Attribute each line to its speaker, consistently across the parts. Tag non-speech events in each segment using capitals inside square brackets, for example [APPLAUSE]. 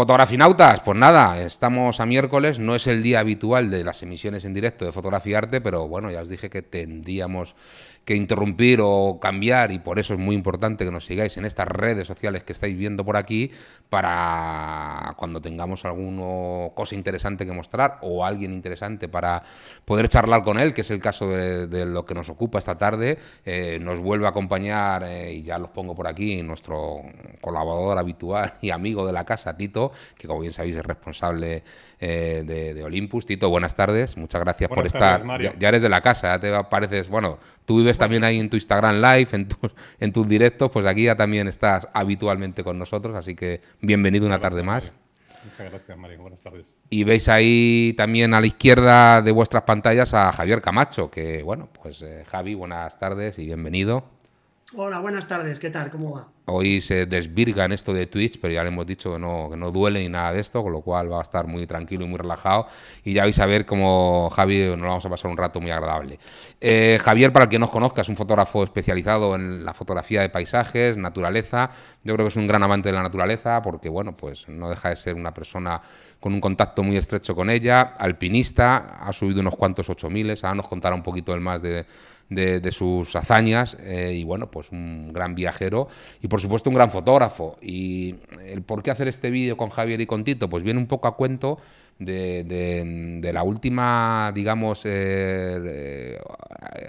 Speaker 1: Fotografinautas, pues nada, estamos a miércoles, no es el día habitual de las emisiones en directo de Fotografiarte, pero bueno, ya os dije que tendríamos que interrumpir o cambiar y por eso es muy importante que nos sigáis en estas redes sociales que estáis viendo por aquí para cuando tengamos alguna cosa interesante que mostrar o alguien interesante para poder charlar con él, que es el caso de, lo que nos ocupa esta tarde, eh, nos vuelve a acompañar eh, y ya los pongo por aquí, nuestro colaborador habitual y amigo de la casa, Tito, que como bien sabéis es responsable eh, de, Olympus. Tito, buenas tardes, muchas gracias por estar. Ya, eres de la casa, ya te pareces, bueno, tú vives también ahí en tu Instagram Live, en, en tus directos, pues aquí ya también estás habitualmente con nosotros, así que bienvenido una tarde más.
Speaker 2: Muchas gracias, Mario. Buenas tardes.
Speaker 1: Y veis ahí también a la izquierda de vuestras pantallas a Javier Camacho, que bueno, pues eh, Javi, buenas tardes y bienvenido.
Speaker 3: Hola, buenas tardes. ¿Qué tal? ¿Cómo va?
Speaker 1: Hoy se desvirga en esto de Twitch, pero ya le hemos dicho que no, que no duele ni nada de esto, con lo cual va a estar muy tranquilo y muy relajado. Y ya vais a ver cómo Javi nos vamos a pasar un rato muy agradable. Eh, Javier, para el que nos conozca, es un fotógrafo especializado en la fotografía de paisajes, naturaleza. Yo creo que es un gran amante de la naturaleza, porque bueno, pues no deja de ser una persona con un contacto muy estrecho con ella, alpinista, ha subido unos cuantos 8000, ahora nos contará un poquito el más de de, sus hazañas eh, y bueno, pues un gran viajero y por supuesto un gran fotógrafo. Y el por qué hacer este vídeo con Javier y con Tito, pues viene un poco a cuento de, la última, digamos, eh,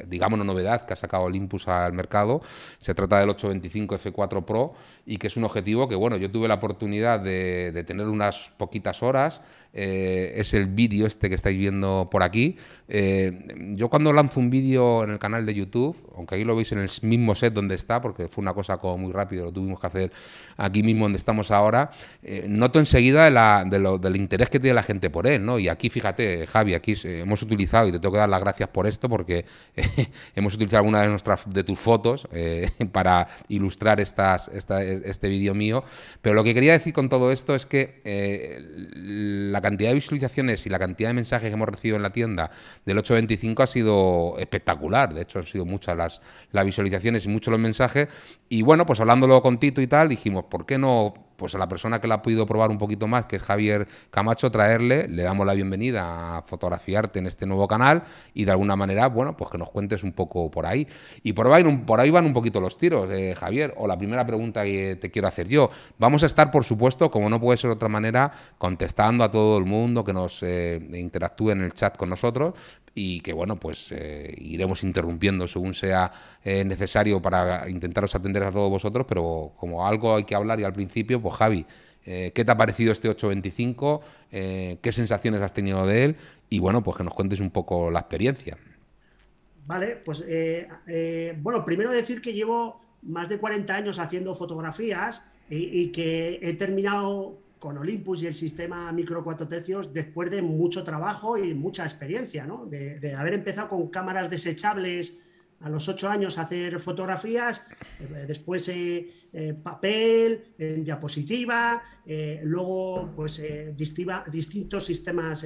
Speaker 1: digamos, novedad que ha sacado Olympus al mercado. Se trata del 825 F4 Pro y que es un objetivo que, bueno, yo tuve la oportunidad de, tener unas poquitas horas. Eh, es el vídeo este que estáis viendo por aquí. Eh, yo cuando lanzo un vídeo en el canal de YouTube, aunque ahí lo veis en el mismo set donde está, porque fue una cosa como muy rápido, lo tuvimos que hacer aquí mismo donde estamos ahora, noto enseguida del interés que tiene la gente por él, ¿no? Y aquí, fíjate, Javi, aquí hemos utilizado, y te tengo que dar las gracias por esto, porque [LAUGHS] hemos utilizado alguna de nuestras de tus fotos eh, [LAUGHS] para ilustrar estas, este vídeo mío. Pero lo que quería decir con todo esto es que eh, la cantidad de visualizaciones y la cantidad de mensajes que hemos recibido en la tienda del 825 ha sido espectacular. De hecho, han sido muchas las, las visualizaciones y muchos los mensajes. Y bueno, pues hablándolo con Tito y tal, dijimos, ¿por qué no pues a la persona que la ha podido probar un poquito más, que es Javier Camacho, traerle, le damos la bienvenida a fotografiarte en este nuevo canal y de alguna manera, bueno, pues que nos cuentes un poco por ahí. Y por ahí, por ahí van un poquito los tiros, eh, Javier, o la primera pregunta que te quiero hacer yo. Vamos a estar, por supuesto, como no puede ser de otra manera, contestando a todo el mundo que nos eh, interactúe en el chat con nosotros, y que bueno, pues eh, iremos interrumpiendo según sea eh, necesario para intentaros atender a todos vosotros, pero como algo hay que hablar y al principio, pues Javi, eh, ¿qué te ha parecido este 825? ¿Qué sensaciones has tenido de él? Y bueno, pues que nos cuentes un poco la experiencia.
Speaker 3: Vale, pues bueno, primero decir que llevo más de 40 años haciendo fotografías y que he terminado con Olympus y el sistema micro cuatro tercios después de mucho trabajo y mucha experiencia, ¿no? de, haber empezado con cámaras desechables a los ocho años a hacer fotografías, eh, después eh, eh, papel, en diapositiva, luego pues distintos sistemas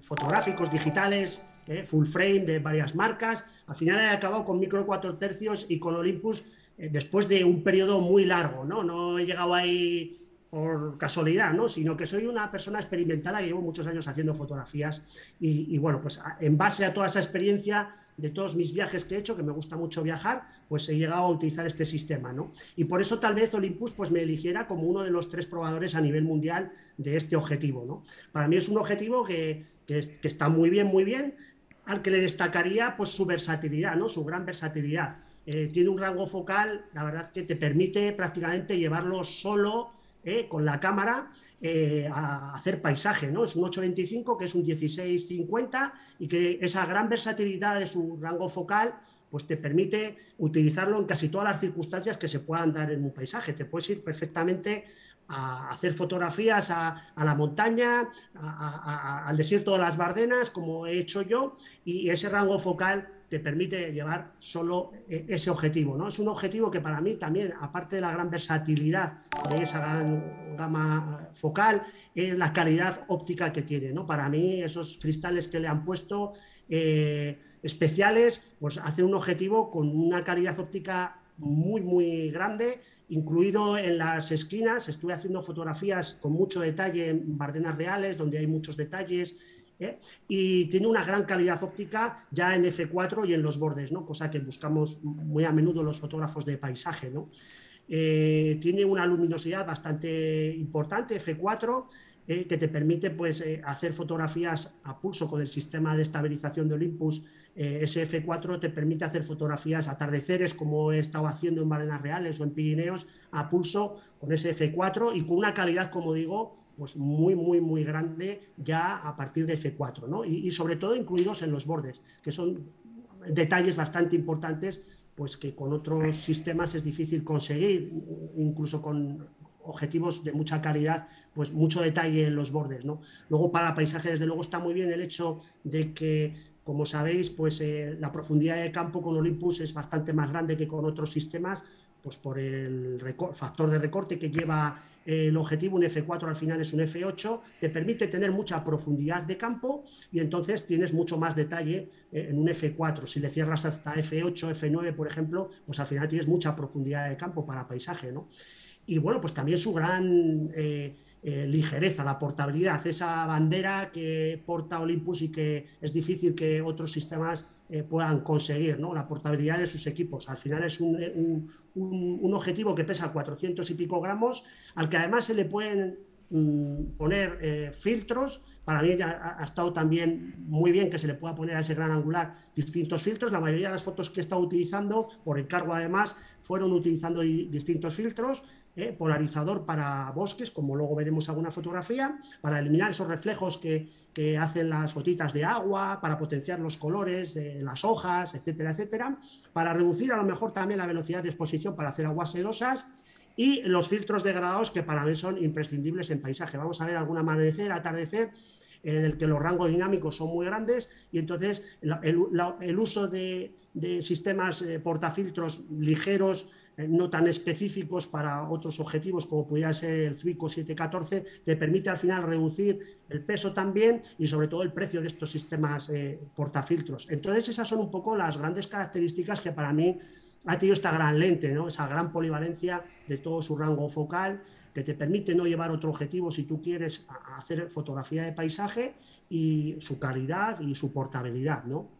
Speaker 3: fotográficos digitales, full frame de varias marcas. Al final he acabado con micro cuatro tercios y con Olympus después de un periodo muy largo, ¿no? No he llegado ahí por casualidad, ¿no? sino que soy una persona experimentada que llevo muchos años haciendo fotografías y, bueno, pues en base a toda esa experiencia de todos mis viajes que he hecho, que me gusta mucho viajar, pues he llegado a utilizar este sistema, ¿no? Y por eso tal vez Olympus pues me eligiera como uno de los tres probadores a nivel mundial de este objetivo, ¿no? Para mí es un objetivo que, está muy bien, muy bien, al que le destacaría pues su versatilidad, ¿no? Su gran versatilidad. Eh, tiene un rango focal, la verdad que te permite prácticamente llevarlo solo eh, con la cámara eh, a hacer paisaje, ¿no? Es un 825 que es un 1650 y que esa gran versatilidad de su rango focal pues te permite utilizarlo en casi todas las circunstancias que se puedan dar en un paisaje. Te puedes ir perfectamente a hacer fotografías a, la montaña, al desierto de las Bardenas, como he hecho yo, y ese rango focal te permite llevar solo eh, ese objetivo. ¿no? Es un objetivo que para mí también, aparte de la gran versatilidad de esa gran gama focal, es la calidad óptica que tiene. ¿no? Para mí esos cristales que le han puesto eh, especiales, pues hacen un objetivo con una calidad óptica muy, muy grande incluido en las esquinas. Estuve haciendo fotografías con mucho detalle en Bardenas Reales, donde hay muchos detalles. ¿Eh? Y tiene una gran calidad óptica ya en F4 y en los bordes, ¿no? cosa que buscamos muy a menudo los fotógrafos de paisaje. ¿no? Eh, tiene una luminosidad bastante importante, F4, eh, que te permite pues, hacer fotografías a pulso con el sistema de estabilización de Olympus eh, SF4 te permite hacer fotografías atardeceres como he estado haciendo en Barenas Reales o en Pirineos a pulso con SF4 y con una calidad, como digo, pues muy, muy, muy grande ya a partir de F4, ¿no? y, sobre todo incluidos en los bordes, que son detalles bastante importantes pues que con otros sistemas es difícil conseguir, incluso con objetivos de mucha calidad, pues mucho detalle en los bordes. ¿no? Luego para paisaje, desde luego, está muy bien el hecho de que como sabéis, pues eh, la profundidad de campo con Olympus es bastante más grande que con otros sistemas, pues por el factor de recorte que lleva eh, el objetivo, un F4 al final es un F8, te permite tener mucha profundidad de campo y entonces tienes mucho más detalle eh, en un F4. Si le cierras hasta F8, F9, por ejemplo, pues al final tienes mucha profundidad de campo para paisaje, ¿no? Y bueno, pues también su gran ligereza, la portabilidad, esa bandera que porta Olympus y que es difícil que otros sistemas eh, puedan conseguir, ¿no? la portabilidad de sus equipos. Al final es un, objetivo que pesa 400 y pico gramos, al que además se le pueden mm, poner eh, filtros. Para mí ha, ha, estado también muy bien que se le pueda poner a ese gran angular distintos filtros. La mayoría de las fotos que he estado utilizando, por encargo además, fueron utilizando distintos filtros. ¿Eh? polarizador para bosques, como luego veremos alguna fotografía, para eliminar esos reflejos que, hacen las gotitas de agua, para potenciar los colores de las hojas, etcétera, etcétera, para reducir a lo mejor también la velocidad de exposición para hacer aguas sedosas y los filtros degradados que para mí son imprescindibles en paisaje. Vamos a ver algún amanecer, atardecer en el que los rangos dinámicos son muy grandes y entonces el, uso de, sistemas eh, portafiltros ligeros eh, no tan específicos para otros objetivos como pudiera ser el Zwico 714, te permite al final reducir el peso también y sobre todo el precio de estos sistemas eh, portafiltros. Entonces esas son un poco las grandes características que para mí ha tenido esta gran lente, ¿no? esa gran polivalencia de todo su rango focal que te permite no llevar otro objetivo si tú quieres hacer fotografía de paisaje y su calidad y su portabilidad, ¿no?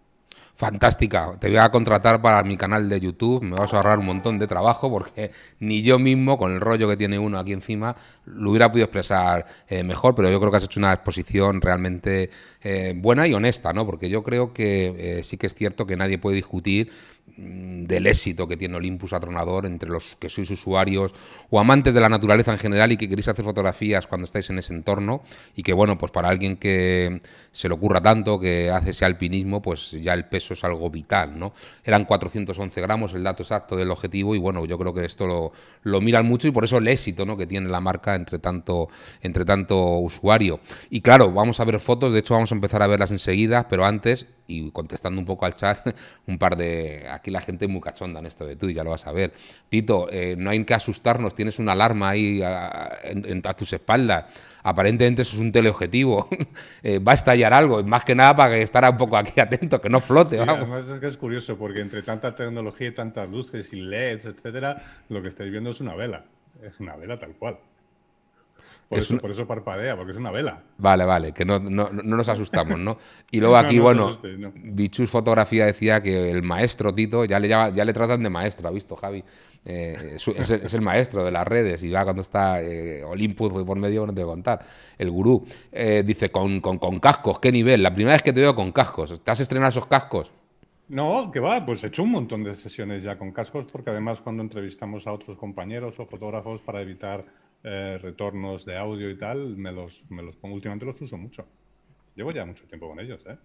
Speaker 1: Fantástica. Te voy a contratar para mi canal de YouTube, me vas a ahorrar un montón de trabajo porque ni yo mismo, con el rollo que tiene uno aquí encima, lo hubiera podido expresar eh, mejor, pero yo creo que has hecho una exposición realmente eh, buena y honesta, ¿no? Porque yo creo que eh, sí que es cierto que nadie puede discutir del éxito que tiene Olympus Atronador entre los que sois usuarios o amantes de la naturaleza en general y que queréis hacer fotografías cuando estáis en ese entorno y que bueno, pues para alguien que se le ocurra tanto, que hace ese alpinismo, pues ya el peso es algo vital, ¿no? Eran 411 gramos el dato exacto del objetivo y bueno, yo creo que esto lo, lo miran mucho y por eso el éxito, ¿no? que tiene la marca entre tanto, entre tanto usuario. Y claro, vamos a ver fotos, de hecho vamos a empezar a verlas enseguida, pero antes y contestando un poco al chat, [LAUGHS] un par de... Aquí la gente es muy cachonda en esto de tú, ya lo vas a ver. Tito, eh, no hay que asustarnos, tienes una alarma ahí a, tus espaldas. Aparentemente eso es un teleobjetivo. [LAUGHS] Eh, va a estallar algo, más que nada para que estar un poco aquí atento, que no flote.
Speaker 2: Además es que es curioso, porque entre tanta tecnología y tantas luces y LEDs, etcétera, lo que estáis viendo es una vela. Es una vela tal cual. Por, eso, parpadea, porque es una vela.
Speaker 1: Vale, vale, que no, nos asustamos, ¿no? [LAUGHS] Y luego aquí, bueno, Bichus Fotografía decía que el maestro Tito, ya le, ya le tratan de maestro, ¿ha visto, Javi? Eh, es, el, maestro de las redes y ya cuando está eh, Olympus por medio, no te voy a contar, el gurú. Eh, dice, con, con, con cascos, ¿qué nivel? La primera vez que te veo con cascos, ¿te has estrenado esos cascos?
Speaker 2: No, que va, pues he hecho un montón de sesiones ya con cascos, porque además cuando entrevistamos a otros compañeros o fotógrafos para evitar eh, retornos de audio y tal, me los, me los pongo últimamente, los uso mucho. Llevo ya mucho tiempo con ellos, ¿eh?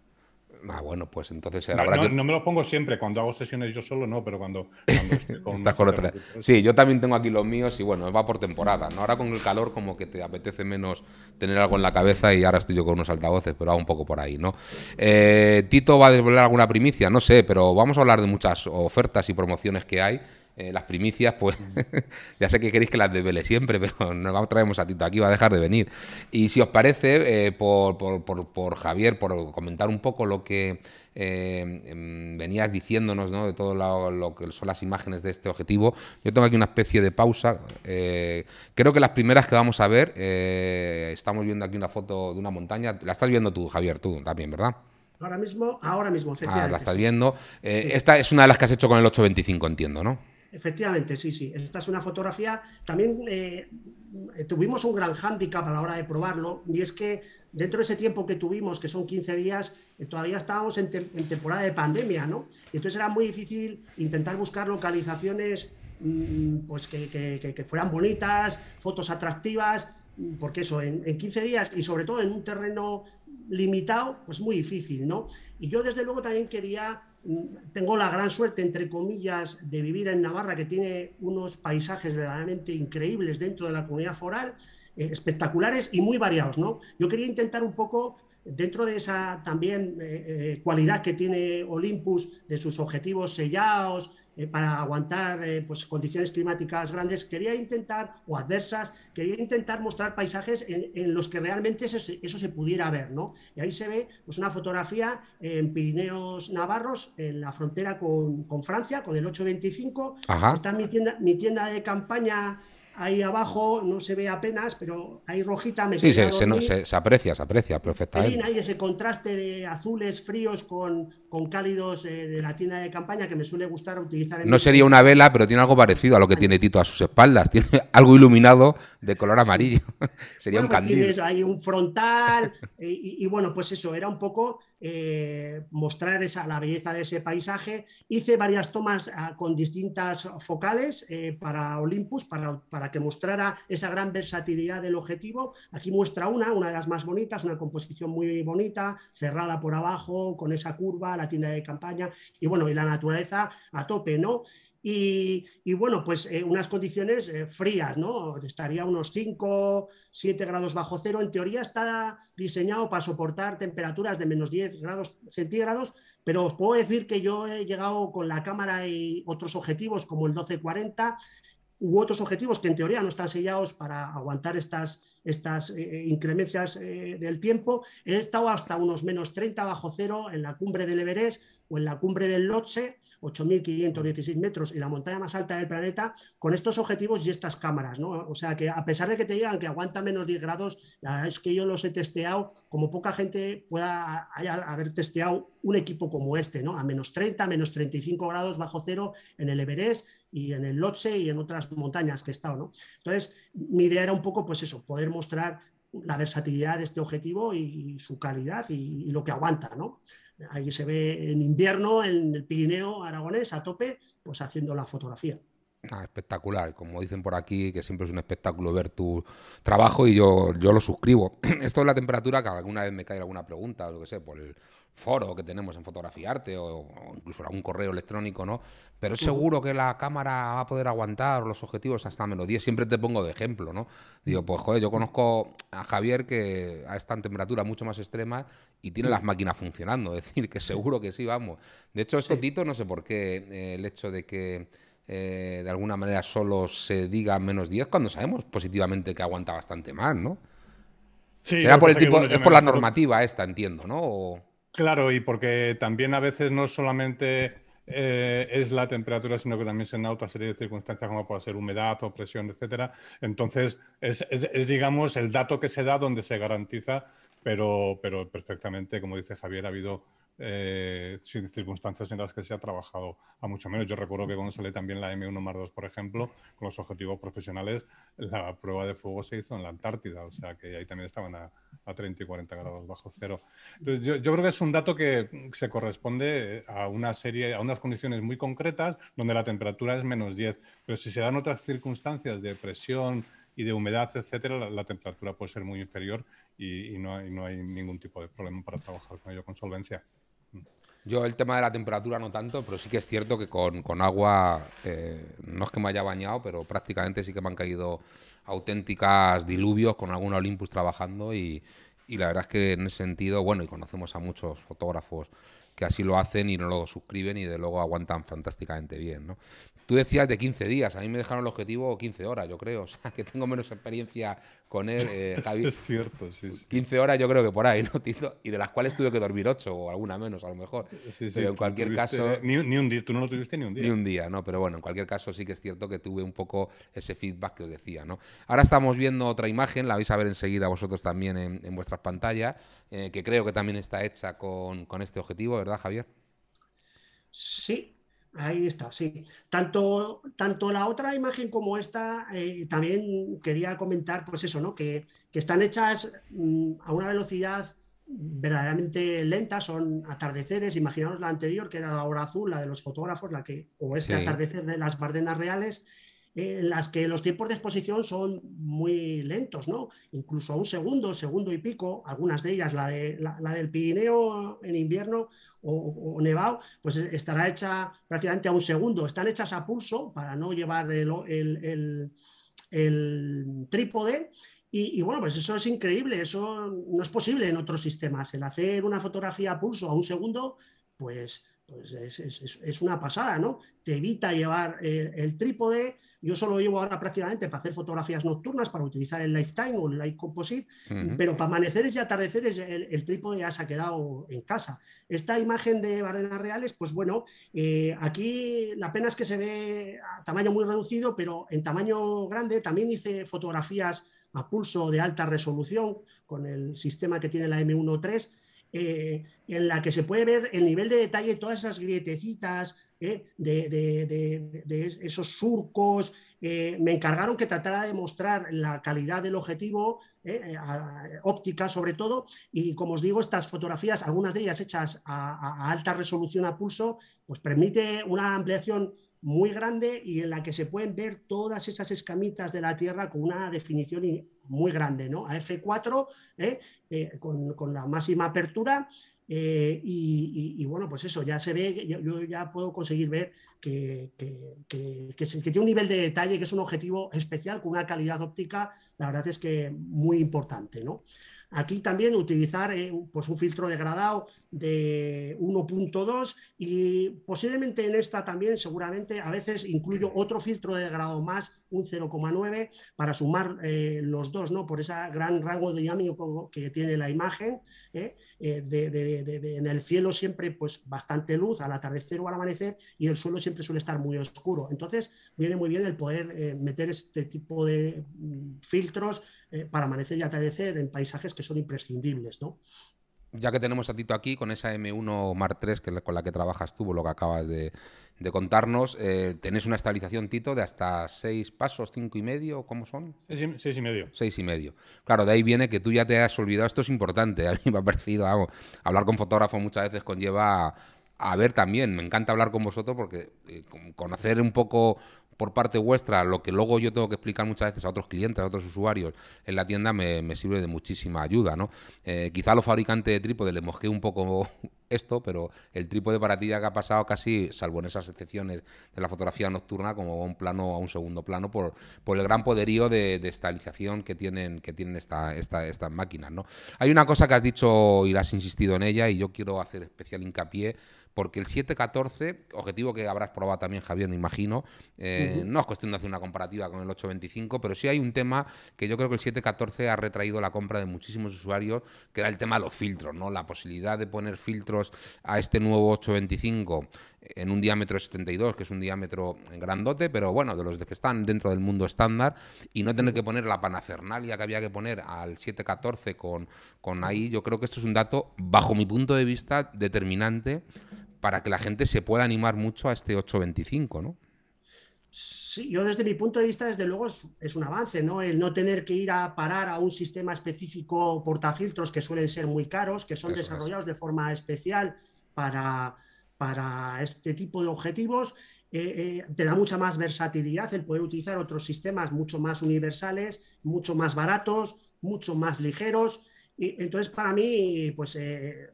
Speaker 1: Ah, bueno, pues entonces
Speaker 2: no, no, me los pongo siempre, cuando hago sesiones yo solo no, pero cuando,
Speaker 1: cuando [LAUGHS] con, otra. Sí, yo también tengo aquí los míos y bueno, va por temporada, ¿no? Ahora con el calor como que te apetece menos tener algo en la cabeza y ahora estoy yo con unos altavoces, pero va un poco por ahí, ¿no? Eh, Tito va a desvelar alguna primicia, no sé, pero vamos a hablar de muchas ofertas y promociones que hay eh, las primicias, pues [LAUGHS] ya sé que queréis que las desvele siempre, pero [LAUGHS] no traemos a Tito aquí, va a dejar de venir. Y si os parece, eh, por, por, Javier, por comentar un poco lo que eh, em, venías diciéndonos ¿no? de todo lo, que son las imágenes de este objetivo, yo tengo aquí una especie de pausa. creo que las primeras que vamos a ver, estamos viendo aquí una foto de una montaña, la estás viendo tú, Javier, tú también, ¿verdad?
Speaker 3: Ahora mismo, ahora mismo.
Speaker 1: Ah, la estás viendo. Esta es una de las que has hecho con el 825, entiendo, ¿no?
Speaker 3: Efectivamente, sí, sí. Esta es una fotografía. También eh, tuvimos un gran hándicap a la hora de probarlo, y es que dentro de ese tiempo que tuvimos, que son 15 días, eh, todavía estábamos en, temporada de pandemia, ¿no? Y entonces era muy difícil intentar buscar localizaciones mm, pues que, fueran bonitas, fotos atractivas, porque eso, en, en 15 días y sobre todo en un terreno limitado, pues muy difícil, ¿no? Y yo desde luego también quería tengo la gran suerte, entre comillas, de vivir en Navarra, que tiene unos paisajes verdaderamente increíbles dentro de la comunidad foral, eh, espectaculares y muy variados. ¿no? Yo quería intentar un poco, dentro de esa también eh, eh, cualidad que tiene Olympus, de sus objetivos sellados, eh, para aguantar eh, pues, condiciones climáticas grandes, quería intentar, o adversas, quería intentar mostrar paisajes en, los que realmente eso, se pudiera ver. ¿no? Y ahí se ve pues, una fotografía en Pirineos Navarros, en la frontera con, con Francia, con el 825. Está mi tienda, mi tienda de campaña ahí abajo no se ve apenas, pero ahí rojita me
Speaker 1: Sí, se, se, aprecia, se aprecia perfectamente.
Speaker 3: Hay ese contraste de azules fríos con, con cálidos eh, de la tienda de campaña que me suele gustar utilizar. En
Speaker 1: no sería una vela, pero tiene algo parecido a lo que tiene Tito a sus espaldas. [LAUGHS] Tiene algo iluminado de color amarillo. [LAUGHS] sería un pues candil.
Speaker 3: hay un frontal y, bueno, pues eso, era un poco eh, mostrar esa, la belleza de ese paisaje. Hice varias tomas ah, con distintas focales eh, para Olympus, para para que mostrara esa gran versatilidad del objetivo. Aquí muestra una, una de las más bonitas, una composición muy bonita, cerrada por abajo, con esa curva, la tienda de campaña, y bueno, y la naturaleza a tope, ¿no? Y, bueno, pues eh, unas condiciones eh, frías, ¿no? Estaría unos 5, 7 grados bajo cero. En teoría está diseñado para soportar temperaturas de menos 10 grados centígrados, pero os puedo decir que yo he llegado con la cámara y otros objetivos como el 1240 u otros objetivos que en teoría no están sellados para aguantar estas, estas eh, inclemencias eh, del tiempo. He estado hasta unos menos 30 bajo cero en la cumbre del Everest o en la cumbre del Lhotse, 8.516 metros y la montaña más alta del planeta, con estos objetivos y estas cámaras. ¿no? O sea que a pesar de que te digan que aguanta menos 10 grados, la verdad es que yo los he testeado como poca gente pueda haber testeado un equipo como este, ¿no? a menos 30, menos 35 grados bajo cero en el Everest y en el Lhotse y en otras montañas que he estado. ¿no? Entonces, mi idea era un poco, pues eso, poder mostrar la versatilidad de este objetivo y, su calidad y, lo que aguanta, ¿no? Ahí se ve en invierno en el Pirineo aragonés a tope, pues haciendo la fotografía.
Speaker 1: Ah, espectacular, como dicen por aquí, que siempre es un espectáculo ver tu trabajo y yo, yo lo suscribo. [CLEARS THROAT] Esto es la temperatura que alguna vez me cae alguna pregunta, o lo que sé, por el, foro que tenemos en Fotografiarte o, o incluso algún correo electrónico, ¿no? Pero es seguro que la cámara va a poder aguantar los objetivos hasta menos 10. Siempre te pongo de ejemplo, ¿no? Digo, pues joder, yo conozco a Javier que está en temperatura mucho más extrema y tiene las máquinas funcionando. Es decir, que seguro que sí, vamos. De hecho, esto, Tito, no sé por qué eh, el hecho de que eh, de alguna manera solo se diga menos 10 cuando sabemos positivamente que aguanta bastante más, ¿no? Sí, Será por el tipo, es por la normativa esta, entiendo, ¿no?
Speaker 2: Claro, y porque también a veces no solamente eh, es la temperatura, sino que también se da otra serie de circunstancias como puede ser humedad o presión, etcétera. Entonces, es, digamos, el dato que se da donde se garantiza, pero, pero perfectamente, como dice Javier, ha habido eh, circunstancias en las que se ha trabajado a mucho menos. Yo recuerdo que cuando sale también la M1 más 2, por ejemplo, con los objetivos profesionales, la prueba de fuego se hizo en la Antártida, o sea que ahí también estaban a, 30 y 40 grados bajo cero. Entonces, yo, creo que es un dato que se corresponde a una serie, a unas condiciones muy concretas donde la temperatura es menos 10, pero si se dan otras circunstancias de presión, y de humedad, etcétera, la, temperatura puede ser muy inferior y, no hay, no, hay, ningún tipo de problema para trabajar con ello con solvencia.
Speaker 1: Yo el tema de la temperatura no tanto, pero sí que es cierto que con, con agua, eh, no es que me haya bañado, pero prácticamente sí que me han caído auténticas diluvios con algún Olympus trabajando y, Y la verdad es que en ese sentido, bueno, y conocemos a muchos fotógrafos que así lo hacen y no lo suscriben y de luego aguantan fantásticamente bien, ¿no? Tú decías de 15 días, a mí me dejaron el objetivo 15 horas, yo creo, [LAUGHS] o sea, que tengo menos experiencia con él, eh, [LAUGHS] Javi.
Speaker 2: Es cierto, sí, sí.
Speaker 1: 15 horas yo creo que por ahí, ¿no? [LAUGHS] Y de las cuales tuve que dormir 8 o alguna menos a lo mejor.
Speaker 2: Sí, sí,
Speaker 1: Pero en cualquier
Speaker 2: tuviste-
Speaker 1: caso...
Speaker 2: Ni, ni un día, tú no lo tuviste ni un día.
Speaker 1: Ni un día, ¿no? Pero bueno, en cualquier caso sí que es cierto que tuve un poco ese feedback que os decía, ¿no? Ahora estamos viendo otra imagen, la vais a ver enseguida vosotros también en, en vuestras pantallas, eh, que creo que también está hecha con, con este objetivo, ¿verdad, Javier?
Speaker 3: Sí, ahí está, sí. Tanto, tanto la otra imagen como esta, eh, también quería comentar, pues eso, ¿no? Que, que están hechas mm, a una velocidad verdaderamente lenta, son atardeceres, imaginaos la anterior, que era la hora azul, la de los fotógrafos, la que, o este
Speaker 1: Sí.
Speaker 3: atardecer de las Bardenas Reales, en las que los tiempos de exposición son muy lentos, ¿no? Incluso a un segundo, segundo y pico, algunas de ellas, la, de, la, del Pirineo en invierno o, Nevado, pues estará hecha prácticamente a un segundo. Están hechas a pulso para no llevar el, trípode. Y bueno, pues eso es increíble, eso no es posible en otros sistemas. El hacer una fotografía a pulso a un segundo, pues, pues es, es- es- es una pasada, ¿no? Te evita llevar eh, el trípode. Yo solo llevo ahora prácticamente para hacer fotografías nocturnas, para utilizar el Lifetime o el Light Composite, pero para amaneceres y atardeceres el, el trípode ya se ha quedado en casa. Esta imagen de Bardenas Reales, pues bueno, eh, aquí la pena es que se ve a tamaño muy reducido, pero en tamaño grande también hice fotografías a pulso de alta resolución con el sistema que tiene la M1.3. eh, en la que se puede ver el nivel de detalle, todas esas grietecitas, eh, de, esos surcos. eh, me encargaron que tratara de mostrar la calidad del objetivo, óptica sobre todo, y como os digo, estas fotografías, algunas de ellas hechas a alta resolución a pulso, pues permite una ampliación muy grande y en la que se pueden ver todas esas escamitas de la Tierra con una definición muy grande, ¿no? A F4, ¿eh? Eh, con, la máxima apertura. eh, y, bueno, pues eso, ya se ve, yo, ya puedo conseguir ver que, que- que- que tiene un nivel de detalle, que es un objetivo especial, con una calidad óptica, la verdad es que muy importante, ¿no? Aquí también utilizar eh, pues un filtro degradado de 1.2 y posiblemente en esta también seguramente a veces incluyo otro filtro de degradado más, un 0,9 para sumar eh, los dos, ¿no? Por ese gran rango dinámico que tiene la imagen. ¿eh? En el cielo siempre pues bastante luz al atardecer o al amanecer y el suelo siempre suele estar muy oscuro. Entonces viene muy bien el poder meter este tipo de mm, filtros eh, para amanecer y atardecer en paisajes que son imprescindibles, ¿no?
Speaker 1: Ya que tenemos a Tito aquí con esa M1 Mark III que con la que trabajas tú, lo que acabas de, de contarnos, eh, tenés una estabilización, Tito, de hasta seis pasos, cinco y medio, ¿cómo son?
Speaker 2: Seis y, seis y medio.
Speaker 1: Seis y medio. Claro, de ahí viene que tú ya te has olvidado, esto es importante, [LAUGHS] a mí me ha parecido, vamos, hablar con fotógrafos muchas veces conlleva a, a ver también, me encanta hablar con vosotros porque eh, con- conocer un poco por parte vuestra lo que luego yo tengo que explicar muchas veces a otros clientes, a otros usuarios en la tienda me, sirve de muchísima ayuda, ¿no? Eh, quizá a los fabricantes de trípode les mosqué un poco [LAUGHS] esto, pero el trípode para ti ya que ha pasado casi, salvo en esas excepciones de la fotografía nocturna, como a un plano, a un segundo plano, por, por el gran poderío de, de estabilización que tienen, que tienen esta, esta- estas máquinas. ¿no? Hay una cosa que has dicho y has insistido en ella, y yo quiero hacer especial hincapié, porque el 714, objetivo que habrás probado también, Javier, me imagino, eh, no es cuestión de hacer una comparativa con el 825, pero sí hay un tema que yo creo que el 714 ha retraído la compra de muchísimos usuarios, que era el tema de los filtros, ¿no? La posibilidad de poner filtros a este nuevo 825 en un diámetro de 72, que es un diámetro grandote, pero bueno, de los que están dentro del mundo estándar, y no tener que poner la panafernalia que había que poner al 714 con, con ahí, yo creo que esto es un dato, bajo mi punto de vista, determinante para que la gente se pueda animar mucho a este 825, ¿no?
Speaker 3: Sí, yo desde mi punto de vista, desde luego, es, es un avance, ¿no? El no tener que ir a parar a un sistema específico portafiltros que suelen ser muy caros, que son
Speaker 1: Eso es.
Speaker 3: desarrollados de forma especial para, para este tipo de objetivos. Eh, eh, te da mucha más versatilidad el poder utilizar otros sistemas mucho más universales, mucho más baratos, mucho más ligeros. Y entonces, para mí, pues eh,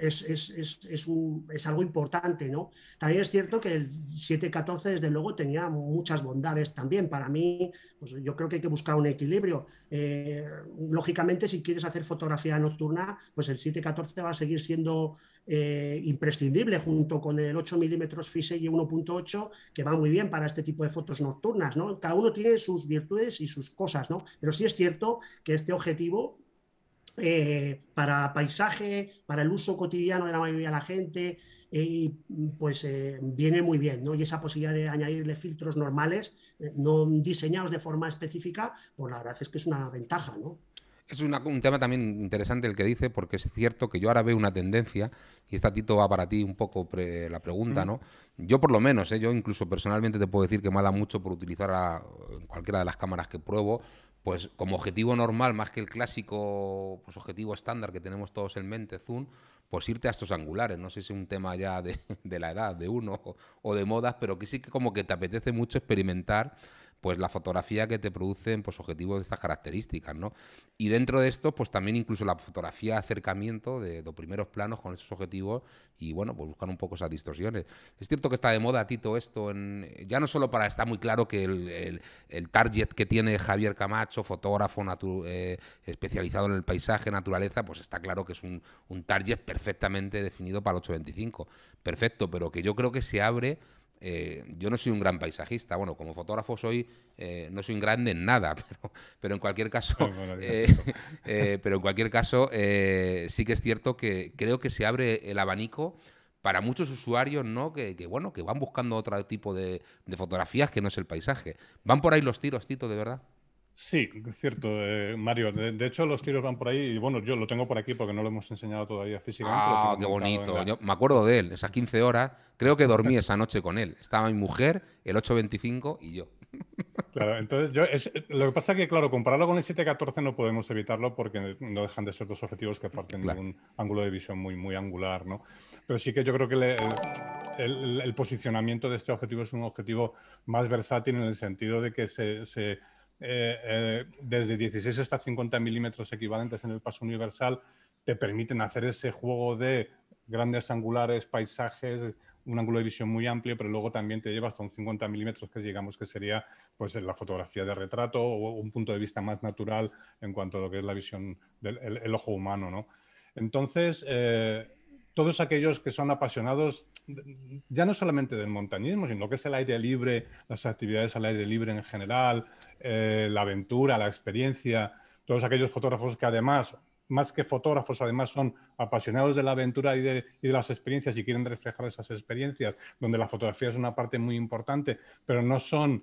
Speaker 3: es, es, algo importante, ¿no? También es cierto que el 714, desde luego, tenía muchas bondades también. Para mí, pues yo creo que hay que buscar un equilibrio. Eh, lógicamente, si quieres hacer fotografía nocturna, pues el 714 va a seguir siendo eh, imprescindible junto con el 8 mm Fisei 1.8, que va muy bien para este tipo de fotos nocturnas, ¿no? Cada uno tiene sus virtudes y sus cosas, ¿no? Pero sí es cierto que este objetivo eh, para paisaje, para el uso cotidiano de la mayoría de la gente, eh, pues eh, viene muy bien, ¿no? Y esa posibilidad de añadirle filtros normales, no diseñados de forma específica, pues la verdad es que es una ventaja, ¿no?
Speaker 1: Es un tema también interesante el que dice, porque es cierto que yo ahora veo una tendencia, y esta Tito va para ti un poco la pregunta, ¿no? Yo por lo menos, yo incluso personalmente te puedo decir que me da mucho por utilizar cualquiera de las cámaras que pruebo, pues como objetivo normal, más que el clásico pues, objetivo estándar que tenemos todos en mente, zoom, pues irte a estos angulares. No sé si es un tema ya de, [LAUGHS] la edad, de uno o, de modas, pero que sí que como que te apetece mucho experimentar pues la fotografía que te producen pues objetivos de estas características, ¿no? Y dentro de esto, pues también incluso la fotografía de acercamiento de los primeros planos con esos objetivos y bueno, pues buscar un poco esas distorsiones. Es cierto que está de moda, Tito, esto, en, ya no solo para, está muy claro que el, target que tiene Javier Camacho, fotógrafo eh, especializado en el paisaje, naturaleza, pues está claro que es un, un target perfectamente definido para el 825. Perfecto, pero que yo creo que se abre eh, yo no soy un gran paisajista, bueno, como fotógrafo soy, eh, no soy un grande en nada, [LAUGHS] [LAUGHS] pero, en cualquier caso, eh, pero en cualquier caso sí que es cierto que creo que se abre el abanico para muchos usuarios, ¿no? Que, bueno, que van buscando otro tipo de, de, fotografías que no es el paisaje. ¿Van por ahí los tiros, Tito, de verdad?
Speaker 2: Sí, cierto, eh, Mario. De, hecho, los tiros van por ahí y bueno, yo lo tengo por aquí porque no lo hemos enseñado todavía físicamente.
Speaker 1: Ah, qué bonito. Yo me acuerdo de él, esas 15 horas. Creo que dormí esa noche con él. Estaba mi mujer, el 825 y yo.
Speaker 2: Claro, entonces yo lo que pasa es que, claro, compararlo con el 714 no podemos evitarlo porque no dejan de ser dos objetivos que parten de un ángulo de visión muy, muy angular, ¿no? Pero sí que yo creo que el, posicionamiento de este objetivo es un objetivo más versátil en el sentido de que se eh, desde 16 hasta 50 milímetros equivalentes en el paso universal te permiten hacer ese juego de grandes angulares, paisajes, un ángulo de visión muy amplio, pero luego también te lleva hasta un 50 milímetros, que digamos que sería pues la fotografía de retrato o un punto de vista más natural en cuanto a lo que es la visión del ojo humano. ¿no? Entonces, eh, todos aquellos que son apasionados ya no solamente del montañismo, sino que es el aire libre, las actividades al aire libre en general, eh, la aventura, la experiencia, todos aquellos fotógrafos que además, más que fotógrafos, además son apasionados de la aventura y de, y de las experiencias y quieren reflejar esas experiencias, donde la fotografía es una parte muy importante, pero no son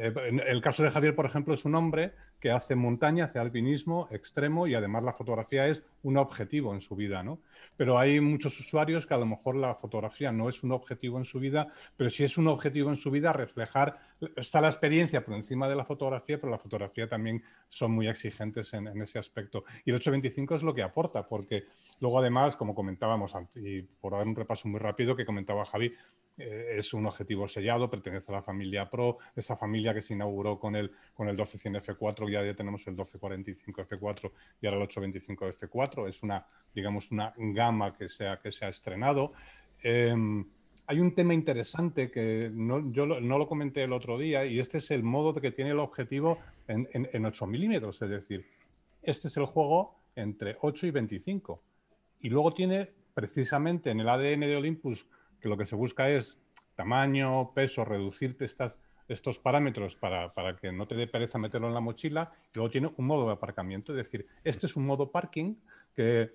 Speaker 2: eh, el caso de Javier, por ejemplo, es un hombre que hace montaña, hace alpinismo extremo y además la fotografía es un objetivo en su vida, ¿no? Pero hay muchos usuarios que a lo mejor la fotografía no es un objetivo en su vida, pero sí es un objetivo en su vida reflejar, está la experiencia por encima de la fotografía, pero la fotografía también son muy exigentes en, ese aspecto. Y el 825 es lo que aporta, porque luego además, como comentábamos, y por dar un repaso muy rápido que comentaba Javi, eh, es un objetivo sellado, pertenece a la familia Pro, esa familia que se inauguró con el, con el 1200 F4, ya, ya tenemos el 1245 F4 y ahora el 825 F4, es una, digamos, una gama que se ha, que se ha estrenado. Em, hay un tema interesante que no, yo no lo comenté el otro día y este es el modo que tiene el objetivo en, en 8 milímetros, es decir, este es el juego entre 8 y 25. Y luego tiene precisamente en el ADN de Olympus que lo que se busca es tamaño, peso, reducirte estas, estos parámetros para, que no te dé pereza meterlo en la mochila. Y luego tiene un modo de aparcamiento, es decir, este es un modo parking que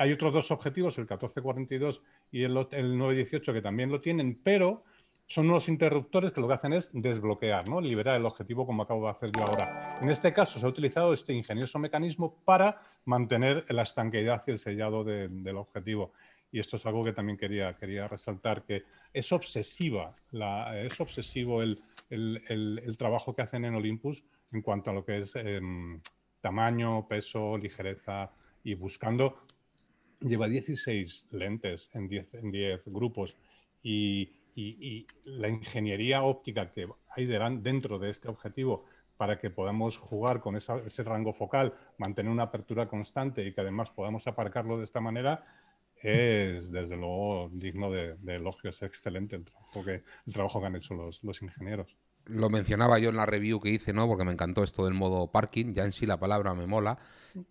Speaker 2: hay otros dos objetivos, el 1442 y el, el 918, que también lo tienen, pero son unos interruptores que lo que hacen es desbloquear, ¿no? liberar el objetivo como acabo de hacer yo ahora. En este caso se ha utilizado este ingenioso mecanismo para mantener la estanqueidad y el sellado del objetivo y esto es algo que también quería, quería resaltar, que es obsesiva, la, es obsesivo el, el, trabajo que hacen en Olympus en cuanto a lo que es em, tamaño, peso, ligereza y buscando, lleva 16 lentes en 10, en 10 grupos y, y, la ingeniería óptica que hay dentro de este objetivo para que podamos jugar con ese rango focal, mantener una apertura constante y que además podamos aparcarlo de esta manera, es desde luego digno de, elogios. Es excelente el trabajo que, el trabajo que han hecho los, los ingenieros
Speaker 1: lo mencionaba yo en la review que hice, ¿no? Porque me encantó esto del modo parking, ya en sí la palabra me mola,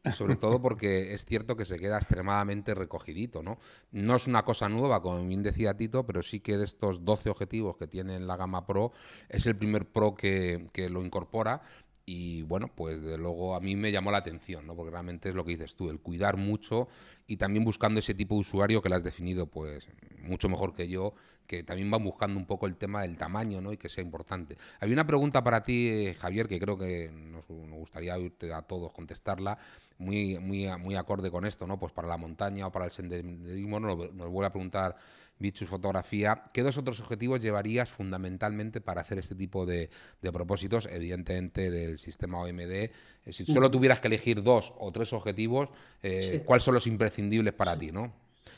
Speaker 1: y sobre todo porque es cierto que se queda extremadamente recogidito, ¿no? No es una cosa nueva, como bien decía Tito, pero sí que de estos 12 objetivos que tiene la gama Pro, es el primer Pro que, que lo incorpora, y bueno, pues de luego a mí me llamó la atención, ¿no? Porque realmente es lo que dices tú, el cuidar mucho y también buscando ese tipo de usuario que lo has definido pues mucho mejor que yo, que también van buscando un poco el tema del tamaño, ¿no? Y que sea importante. Había una pregunta para ti, Javier, que creo que nos, gustaría oírte a todos contestarla, muy, muy, muy acorde con esto, ¿no? Pues para la montaña o para el senderismo, nos, nos vuelve a preguntar Bichus Fotografía, ¿qué dos otros objetivos llevarías fundamentalmente para hacer este tipo de, propósitos? Evidentemente del sistema OMD. Eh, si solo tuvieras que elegir dos o tres objetivos, eh, ¿cuáles son los imprescindibles para ti, no?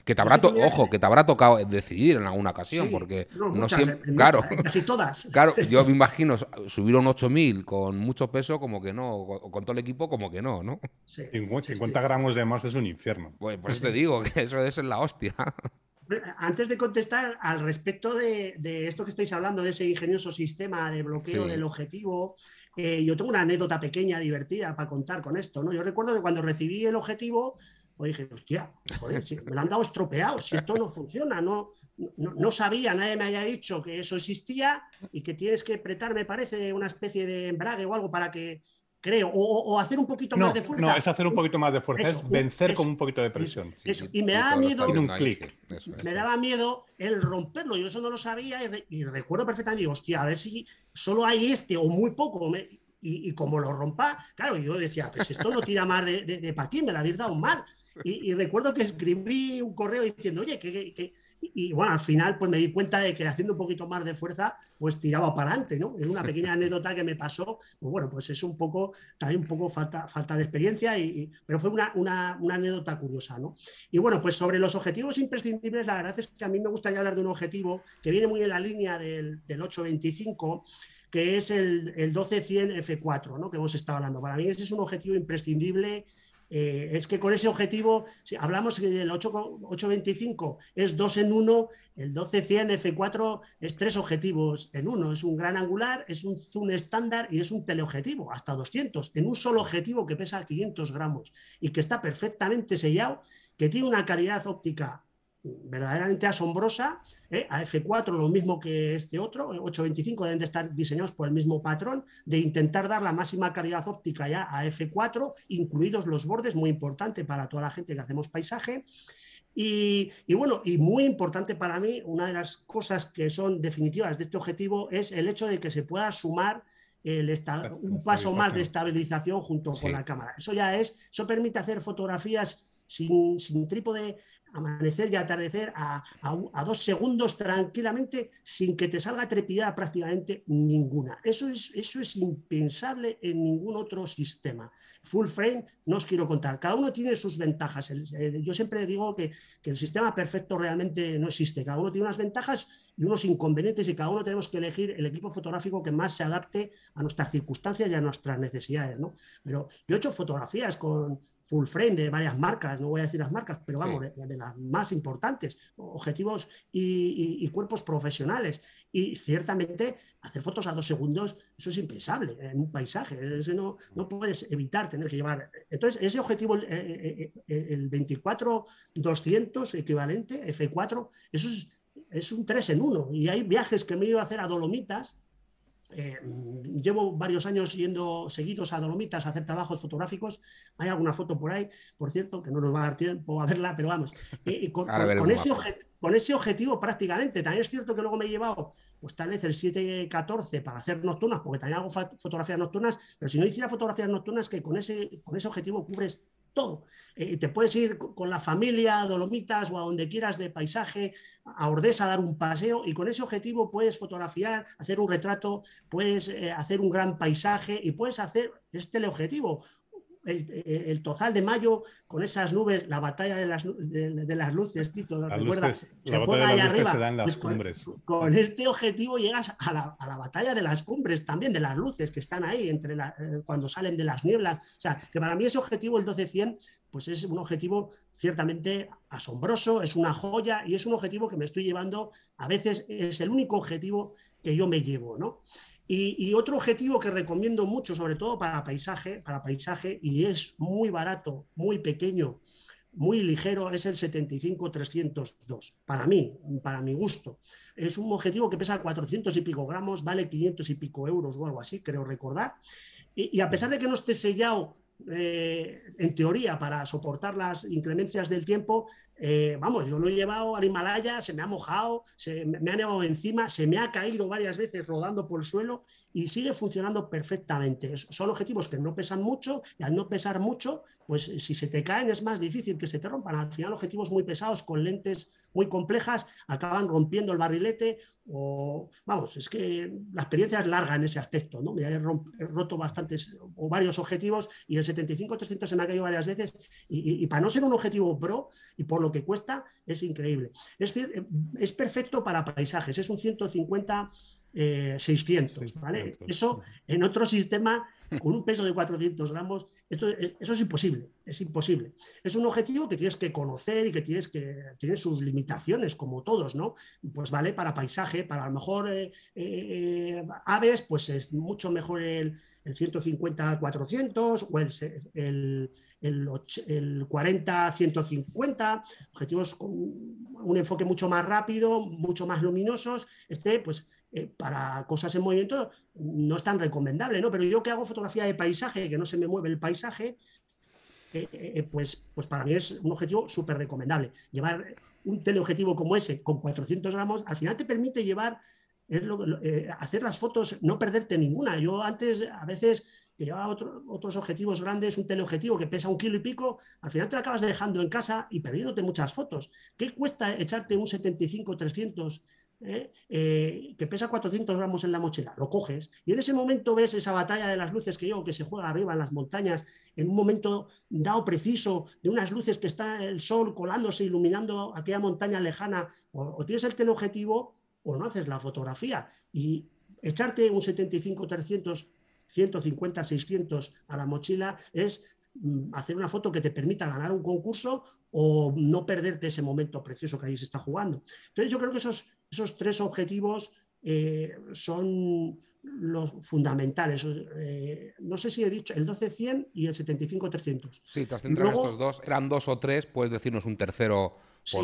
Speaker 1: Que te habrá, ojo, que te habrá tocado decidir en alguna ocasión, porque no, siempre, claro,
Speaker 3: casi todas. [LAUGHS]
Speaker 1: Claro, yo me [LAUGHS] imagino subir un 8000 con mucho peso, como que no, o con todo el equipo, como que no, ¿no?
Speaker 2: 50, gramos de más es un infierno.
Speaker 1: Pues por [LAUGHS] eso te digo que eso es la hostia.
Speaker 3: Antes de contestar al respecto de, esto que estáis hablando, de ese ingenioso sistema de bloqueo del objetivo, eh, yo tengo una anécdota pequeña, divertida para contar con esto. ¿no? Yo recuerdo que cuando recibí el objetivo, pues dije, hostia, joder, me lo han dado estropeado, si esto no funciona, no, no, no, sabía, nadie me haya dicho que eso existía y que tienes que apretar, me parece, una especie de embrague o algo para que creo, o, hacer un poquito más de fuerza.
Speaker 2: No, es hacer un poquito más de fuerza, es vencer con un poquito de presión.
Speaker 3: y me daba miedo.
Speaker 2: Un clic.
Speaker 3: Me daba miedo el romperlo, yo eso no lo sabía y, recuerdo perfectamente, digo, hostia, a ver si solo hay este o muy poco. y, como lo rompa, claro, yo decía, pues esto no tira más de, de, patín, me la habéis dado mal. [LAUGHS] Y, recuerdo que escribí un correo diciendo, oye, que, y bueno, al final pues me di cuenta de que haciendo un poquito más de fuerza, pues tiraba para adelante, ¿no? Es una pequeña [LAUGHS] anécdota que me pasó, pues bueno, pues es un poco, también un poco falta, falta de experiencia, y, pero fue una, una, una, anécdota curiosa, ¿no? Y bueno, pues sobre los objetivos imprescindibles, la verdad es que a mí me gustaría hablar de un objetivo que viene muy en la línea del, del 825, que es el, el 1200 F4, ¿no? Que hemos estado hablando. Para mí ese es un objetivo imprescindible eh, es que con ese objetivo, si hablamos que el 825 es 2 en 1, el 12-100 F4 es tres objetivos en uno. Es un gran angular, es un zoom estándar y es un teleobjetivo, hasta 200, en un solo objetivo que pesa 500 gramos y que está perfectamente sellado, que tiene una calidad óptica verdaderamente asombrosa. ¿eh? A F4 lo mismo que este otro, 825 deben de estar diseñados por el mismo patrón, de intentar dar la máxima calidad óptica ya a F4, incluidos los bordes, muy importante para toda la gente que hacemos paisaje. Y, bueno, y muy importante para mí, una de las cosas que son definitivas de este objetivo es el hecho de que se pueda sumar el un paso más de estabilización junto con la cámara. Eso ya es, eso permite hacer fotografías sin, sin trípode amanecer y atardecer a, dos segundos tranquilamente sin que te salga trepidada prácticamente ninguna. Eso es, eso es impensable en ningún otro sistema. Full frame, no os quiero contar. Cada uno tiene sus ventajas. yo siempre digo que, que, el sistema perfecto realmente no existe. Cada uno tiene unas ventajas y unos inconvenientes y cada uno tenemos que elegir el equipo fotográfico que más se adapte a nuestras circunstancias y a nuestras necesidades. ¿no? Pero yo he hecho fotografías con full frame de varias marcas, no voy a decir las marcas, pero vamos, de, las más importantes, objetivos y, cuerpos profesionales. Y ciertamente hacer fotos a dos segundos, eso es impensable en un paisaje, no, no puedes evitar tener que llevar. Entonces, ese objetivo, el, el 24-200 equivalente, F4, eso es, es un 3 en 1. Y hay viajes que me he ido a hacer a Dolomitas eh, llevo varios años yendo seguidos a Dolomitas a hacer trabajos fotográficos. Hay alguna foto por ahí, por cierto, que no nos va a dar tiempo a verla, pero vamos. Eh, con, ese objetivo prácticamente. También es cierto que luego me he llevado, pues tal vez el 714 para hacer nocturnas, porque también hago fotografías nocturnas, pero si no hiciera fotografías nocturnas, que con ese, con ese objetivo cubres todo. Eh, te puedes ir con la familia a Dolomitas o a donde quieras de paisaje, a Ordesa a dar un paseo y con ese objetivo puedes fotografiar, hacer un retrato, puedes eh, hacer un gran paisaje y puedes hacer este el objetivo el, Tozal de Mayo con esas nubes, la batalla de las, de, las luces, Tito,
Speaker 2: la batalla de las se en las pues cumbres.
Speaker 3: Con, este objetivo llegas a la, batalla de las cumbres también, de las luces que están ahí entre eh, cuando salen de las nieblas. O sea, que para mí ese objetivo, el 1200, pues es un objetivo ciertamente asombroso, es una joya y es un objetivo que me estoy llevando, a veces es el único objetivo que yo me llevo, ¿no? Y, otro objetivo que recomiendo mucho, sobre todo para paisaje, para paisaje, y es muy barato, muy pequeño, muy ligero, es el 75-302. Para mí, para mi gusto. Es un objetivo que pesa 400 y pico gramos, vale 500 y pico euros o algo así, creo recordar. Y, y a pesar de que no esté sellado eh, en teoría, para soportar las inclemencias del tiempo, eh, vamos, yo lo he llevado al Himalaya, se me ha mojado, se me ha nevado encima, se me ha caído varias veces rodando por el suelo y sigue funcionando perfectamente. Son objetivos que no pesan mucho y al no pesar mucho, pues si se te caen es más difícil que se te rompan. Al final objetivos muy pesados con lentes muy complejas acaban rompiendo el barrilete o vamos, es que la experiencia es larga en ese aspecto, ¿no? Me he, roto bastantes o varios objetivos y el 75-300 se me ha caído varias veces y, para no ser un objetivo pro y por lo que cuesta es increíble. Es decir, es perfecto para paisajes, es un 150 600, eh, ¿vale? Eso en otro sistema con un peso de 400 gramos, esto, eso es imposible, es imposible. Es un objetivo que tienes que conocer y que tienes que tiene sus limitaciones, como todos, ¿no? Pues vale para paisaje, para a lo mejor eh, eh, aves, pues es mucho mejor el, el 150-400 o el, el, el 40-150, objetivos con un enfoque mucho más rápido, mucho más luminosos. Este, pues, eh, para cosas en movimiento no es tan recomendable, ¿no? Pero yo que hago de paisaje, que no se me mueve el paisaje, eh, eh, pues, pues para mí es un objetivo súper recomendable. Llevar un teleobjetivo como ese con 400 gramos, al final te permite llevar eh, hacer las fotos, no perderte ninguna. Yo antes a veces que llevaba otros objetivos grandes, un teleobjetivo que pesa un kilo y pico, al final te lo acabas dejando en casa y perdiéndote muchas fotos. ¿Qué cuesta echarte un 75-300 eh, eh, que pesa 400 gramos en la mochila? Lo coges y en ese momento ves esa batalla de las luces que yo, que se juega arriba en las montañas, en un momento dado preciso, de unas luces que está el sol colándose, iluminando aquella montaña lejana, o tienes el teleobjetivo o no haces la fotografía. Y echarte un 75-300, 150-600 a la mochila es mm, hacer una foto que te permita ganar un concurso o no perderte ese momento precioso que ahí se está jugando. Entonces yo creo que esos, esos tres objetivos eh, son los fundamentales. Eh, no sé si he dicho el 12-100 y el 75-300.
Speaker 1: Sí, te has centrado en estos dos. Eran dos o tres, puedes decirnos un tercero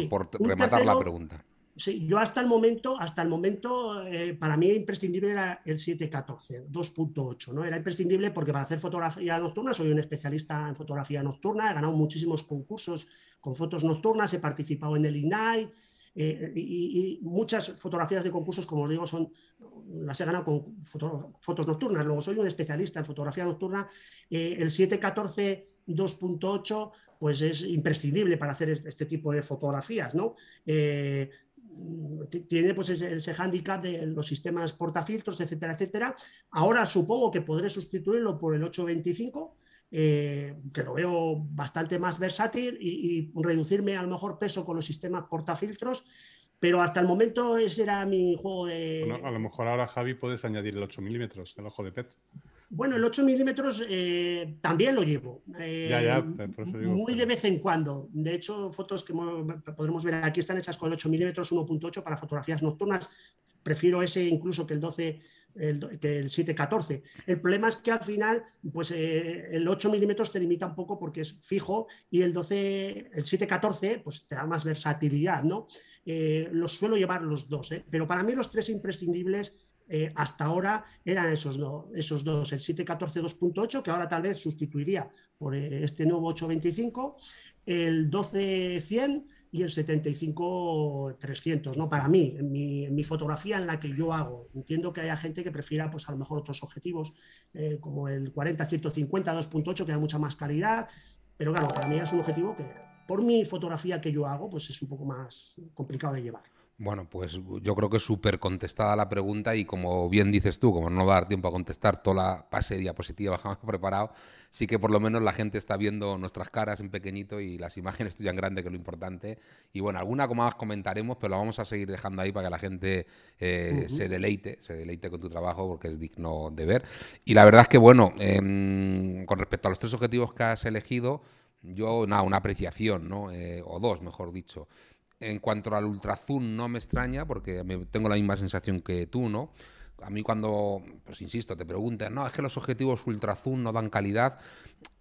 Speaker 1: por, rematar la pregunta.
Speaker 3: Sí, yo hasta el momento, hasta el momento, eh, para mí imprescindible era el 714, 2.8, ¿no? Era imprescindible porque para hacer fotografía nocturna soy un especialista en fotografía nocturna, he ganado muchísimos concursos con fotos nocturnas, he participado en el Ignite, eh, y, muchas fotografías de concursos, como os digo, son, las he ganado con fotos nocturnas. Luego soy un especialista en fotografía nocturna. Eh, el 714 2.8 pues es imprescindible para hacer este, tipo de fotografías, ¿no? tiene pues ese, ese hándicap de los sistemas portafiltros, etcétera, etcétera. Ahora supongo que podré sustituirlo por el 825, eh, que lo veo bastante más versátil y, reducirme a lo mejor peso con los sistemas portafiltros, pero hasta el momento ese era mi juego de...
Speaker 2: a lo mejor ahora, Javi, puedes añadir el 8 milímetros, el ojo de pez.
Speaker 3: Bueno, el 8 milímetros eh, también lo llevo.
Speaker 2: Eh,
Speaker 3: muy de vez en cuando. De hecho, fotos que podremos ver aquí están hechas con el 8 milímetros 1.8 para fotografías nocturnas. Prefiero ese incluso que el 12 el, que el 714. El problema es que al final, pues eh, el 8 milímetros te limita un poco porque es fijo y el 12, el 714, pues te da más versatilidad, ¿no? los suelo llevar los dos, pero para mí los tres imprescindibles eh, hasta ahora eran esos, esos dos, el 714 2.8, que ahora tal vez sustituiría por eh, este nuevo 825, el 12100 y el 75-300, ¿no? Para mí, en mi, fotografía en la que yo hago. Entiendo que haya gente que prefiera, pues a lo mejor otros objetivos, eh, como el 40-150 2.8, que da mucha más calidad, pero claro, para mí es un objetivo que, por mi fotografía que yo hago, pues es un poco más complicado de llevar.
Speaker 1: Bueno, pues yo creo que es súper contestada la pregunta y como bien dices tú, como no va a dar tiempo a contestar toda la pase de diapositiva [LAUGHS] que hemos preparado, sí que por lo menos la gente está viendo nuestras caras en pequeñito y las imágenes tuyas en grande, que es lo importante. Y bueno, alguna como más comentaremos, pero la vamos a seguir dejando ahí para que la gente eh, se deleite, se deleite con tu trabajo porque es digno de ver. Y la verdad es que, bueno, em, con respecto a los tres objetivos que has elegido, yo, nada, una apreciación, ¿no? Eh, o dos, mejor dicho. En cuanto al ultrazoom no me extraña porque tengo la misma sensación que tú, ¿no? A mí cuando, pues insisto, te preguntan, no, es que los objetivos ultrazoom no dan calidad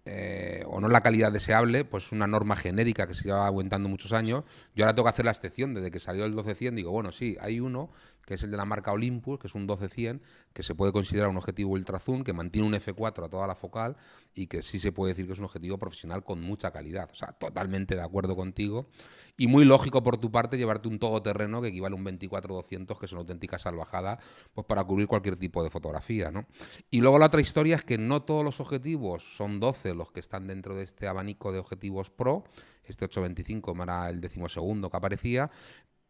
Speaker 1: eh, o no la calidad deseable, pues una norma genérica que se lleva aguantando muchos años. Yo ahora tengo que hacer la excepción, desde que salió el 1200 digo, bueno, sí, hay uno que es el de la marca Olympus, que es un 12-100, que se puede considerar un objetivo ultra zoom, que mantiene un F4 a toda la focal y que sí se puede decir que es un objetivo profesional con mucha calidad. O sea, totalmente de acuerdo contigo. Y muy lógico por tu parte llevarte un todoterreno que equivale a un 24-200, que es una auténtica salvajada, pues para cubrir cualquier tipo de fotografía, ¿no? Y luego la otra historia es que no todos los objetivos son 12 los que están dentro de este abanico de objetivos Pro. Este 825 era el decimosegundo que aparecía,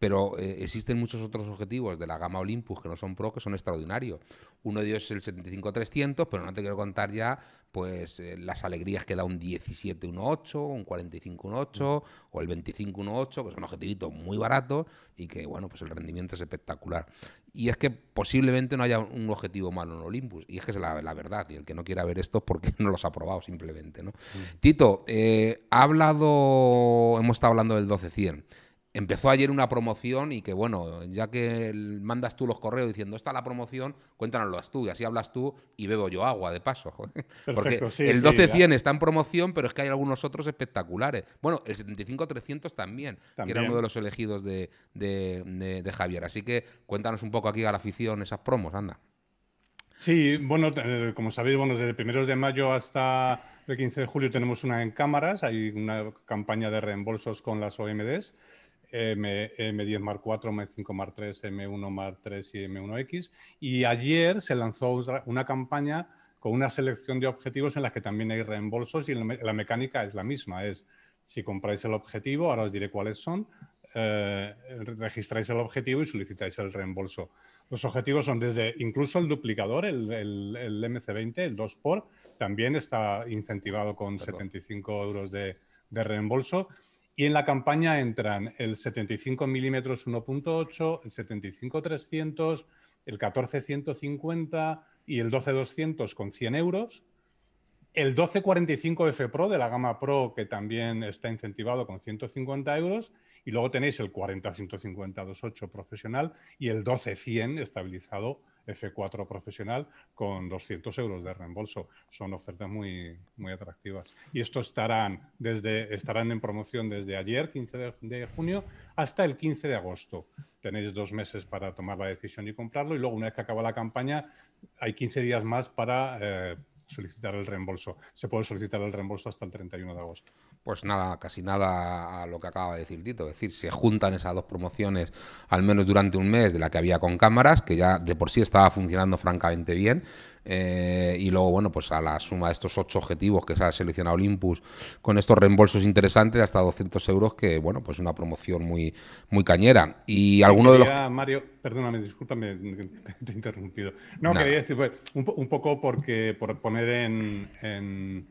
Speaker 1: pero eh, existen muchos otros objetivos de la gama Olympus que no son Pro que son extraordinarios. Uno de ellos es el 75-300, pero no te quiero contar ya pues eh, las alegrías que da un 17-1.8, un 45-1.8 o el 25-1.8, que son objetivitos muy baratos y que, bueno, pues el rendimiento es espectacular. Y es que posiblemente no haya un objetivo malo en Olympus, y es que es la, verdad, y el que no quiera ver esto es porque [LAUGHS] no los ha probado simplemente, ¿no? Mm. Tito, eh, ha hablado, hemos estado hablando del 12-100 empezó ayer una promoción y que, bueno, ya que mandas tú los correos diciendo, está la promoción, cuéntanoslo tú, y así hablas tú y bebo yo agua de paso. [LAUGHS] Porque el 12 está en promoción, pero es que hay algunos otros espectaculares. Bueno, el 75-300 también, que era uno de los elegidos de, Javier. Así que cuéntanos un poco aquí a la afición esas promos, anda.
Speaker 2: Sí, bueno, como sabéis, bueno, desde primeros de mayo hasta el 15 de julio tenemos una en cámaras, hay una campaña de reembolsos con las OMDs. M, 10 Mark 4, M5 Mark 3, M1 Mark 3 y M1X. Y ayer se lanzó una campaña con una selección de objetivos en las que también hay reembolsos y la mecánica es la misma. Es si compráis el objetivo, ahora os diré cuáles son, eh, registráis el objetivo y solicitáis el reembolso. Los objetivos son desde incluso el duplicador, el, el, MC20, el 2x, también está incentivado con 75 euros de, de reembolso. Y en la campaña entran el 75 mm 1.8, el 75 300, el 14 150 y el 12 200 con 100 euros. El 1245 F Pro de la gama Pro, que también está incentivado con 150 euros. Y luego tenéis el 40 150 28 profesional y el 12 estabilizado F4 profesional con 200 euros de reembolso. Son ofertas muy, muy atractivas. Y esto estarán, desde, estarán en promoción desde ayer, 15 de, junio, hasta el 15 de agosto. Tenéis dos meses para tomar la decisión y comprarlo y luego una vez que acaba la campaña hay 15 días más para... Eh, solicitar el reembolso. Se puede solicitar el reembolso hasta el 31 de agosto.
Speaker 1: Pues nada, casi nada a lo que acaba de decir Tito. Es decir, se juntan esas dos promociones al menos durante un mes de la que había con cámaras, que ya de por sí estaba funcionando francamente bien. Eh, y luego, bueno, pues a la suma de estos ocho objetivos que se ha seleccionado Olympus con estos reembolsos interesantes, hasta 200 euros, que, bueno, pues una promoción muy, muy cañera. Y alguno de los.
Speaker 2: Mario, perdóname, discúlpame, te, he interrumpido. No, quería decir, pues, un, poco porque, por poner en,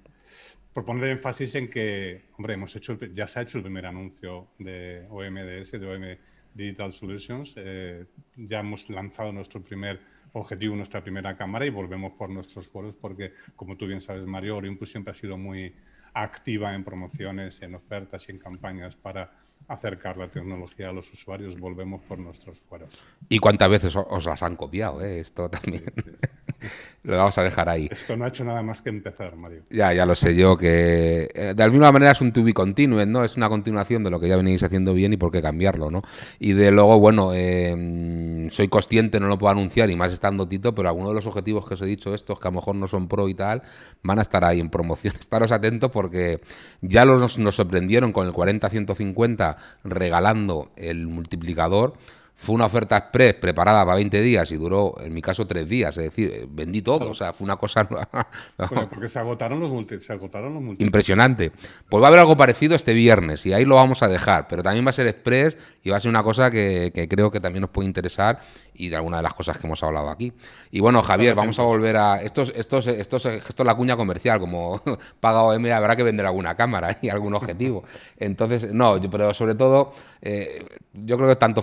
Speaker 2: por poner énfasis en que, hombre, hemos hecho, ya se ha hecho el primer anuncio de OMDS, de OM Digital Solutions. Eh, ya hemos lanzado nuestro primer objetivo nuestra primera cámara y volvemos por nuestros foros porque, como tú bien sabes, Mario, Olympus siempre ha sido muy activa en promociones, en ofertas y en campañas para acercar la tecnología a los usuarios. Volvemos por nuestros foros.
Speaker 1: ¿Y cuántas veces os las han copiado? Eh? Esto también. [LAUGHS] lo vamos a dejar ahí.
Speaker 2: Esto no ha hecho nada más que empezar, Mario.
Speaker 1: Ya, ya lo sé yo, que eh, de alguna manera es un to be continued, ¿no? Es una continuación de lo que ya venís haciendo bien y por qué cambiarlo, ¿no? Y de luego, bueno, em, soy consciente, no lo puedo anunciar y más estando Tito, pero algunos de los objetivos que os he dicho estos, que a lo mejor no son pro y tal, van a estar ahí en promoción. [LAUGHS] Estaros atentos porque ya los, nos sorprendieron con el 40-150 regalando el multiplicador fue una oferta express preparada para 20 días y duró, en mi caso, tres días. Es decir, vendí todo. O sea, fue una cosa. [LAUGHS]
Speaker 2: porque se agotaron los multis, se agotaron los
Speaker 1: Impresionante. Pues va a haber algo parecido este viernes y ahí lo vamos a dejar. Pero también va a ser express y va a ser una cosa que, que creo que también nos puede interesar y de alguna de las cosas que hemos hablado aquí. Y bueno, Javier, vamos a volver a. Esto es, esto esto esto la cuña comercial, como [LAUGHS] paga OM, habrá que vender alguna cámara y algún objetivo. [LAUGHS] Entonces, no, pero sobre todo, eh, yo creo que tanto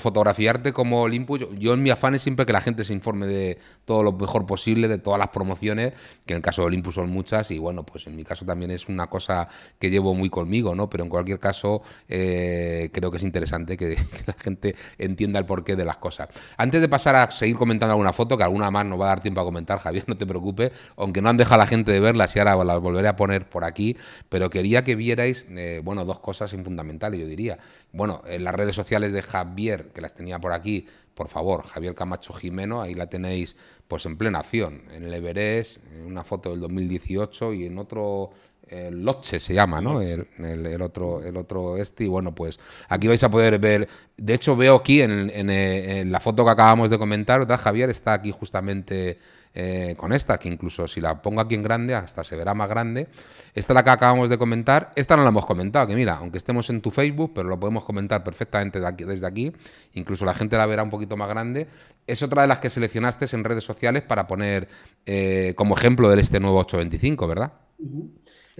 Speaker 1: como Olympus, yo, en mi afán es siempre que la gente se informe de todo lo mejor posible, de todas las promociones, que en el caso de Olympus son muchas, y bueno, pues en mi caso también es una cosa que llevo muy conmigo, ¿no? Pero en cualquier caso, eh, creo que es interesante que, [LAUGHS] la gente entienda el porqué de las cosas. Antes de pasar a seguir comentando alguna foto, que alguna más no va a dar tiempo a comentar, [LAUGHS] Javier, no te preocupes, aunque no han dejado a la gente de verlas y ahora las volveré a poner por aquí, pero quería que vierais, eh, bueno, dos cosas fundamentales, yo diría. Bueno, en las redes sociales de Javier, que las tenía por aquí, por favor, Javier Camacho Jimeno, ahí la tenéis pues en plena acción, en el Everest, en una foto del 2018 y en otro el Loche se llama, ¿no? El, otro, el otro este. Y bueno, pues aquí vais a poder ver. De hecho, veo aquí en, la foto que acabamos de comentar, ¿verdad, Javier? Está aquí justamente eh, con esta, que incluso si la pongo aquí en grande, hasta se verá más grande. Esta es la que acabamos de comentar. Esta no la hemos comentado, que mira, aunque estemos en tu Facebook, pero lo podemos comentar perfectamente desde aquí. Incluso la gente la verá un poquito más grande. Es otra de las que seleccionaste en redes sociales para poner eh, como ejemplo de este nuevo 825, ¿verdad?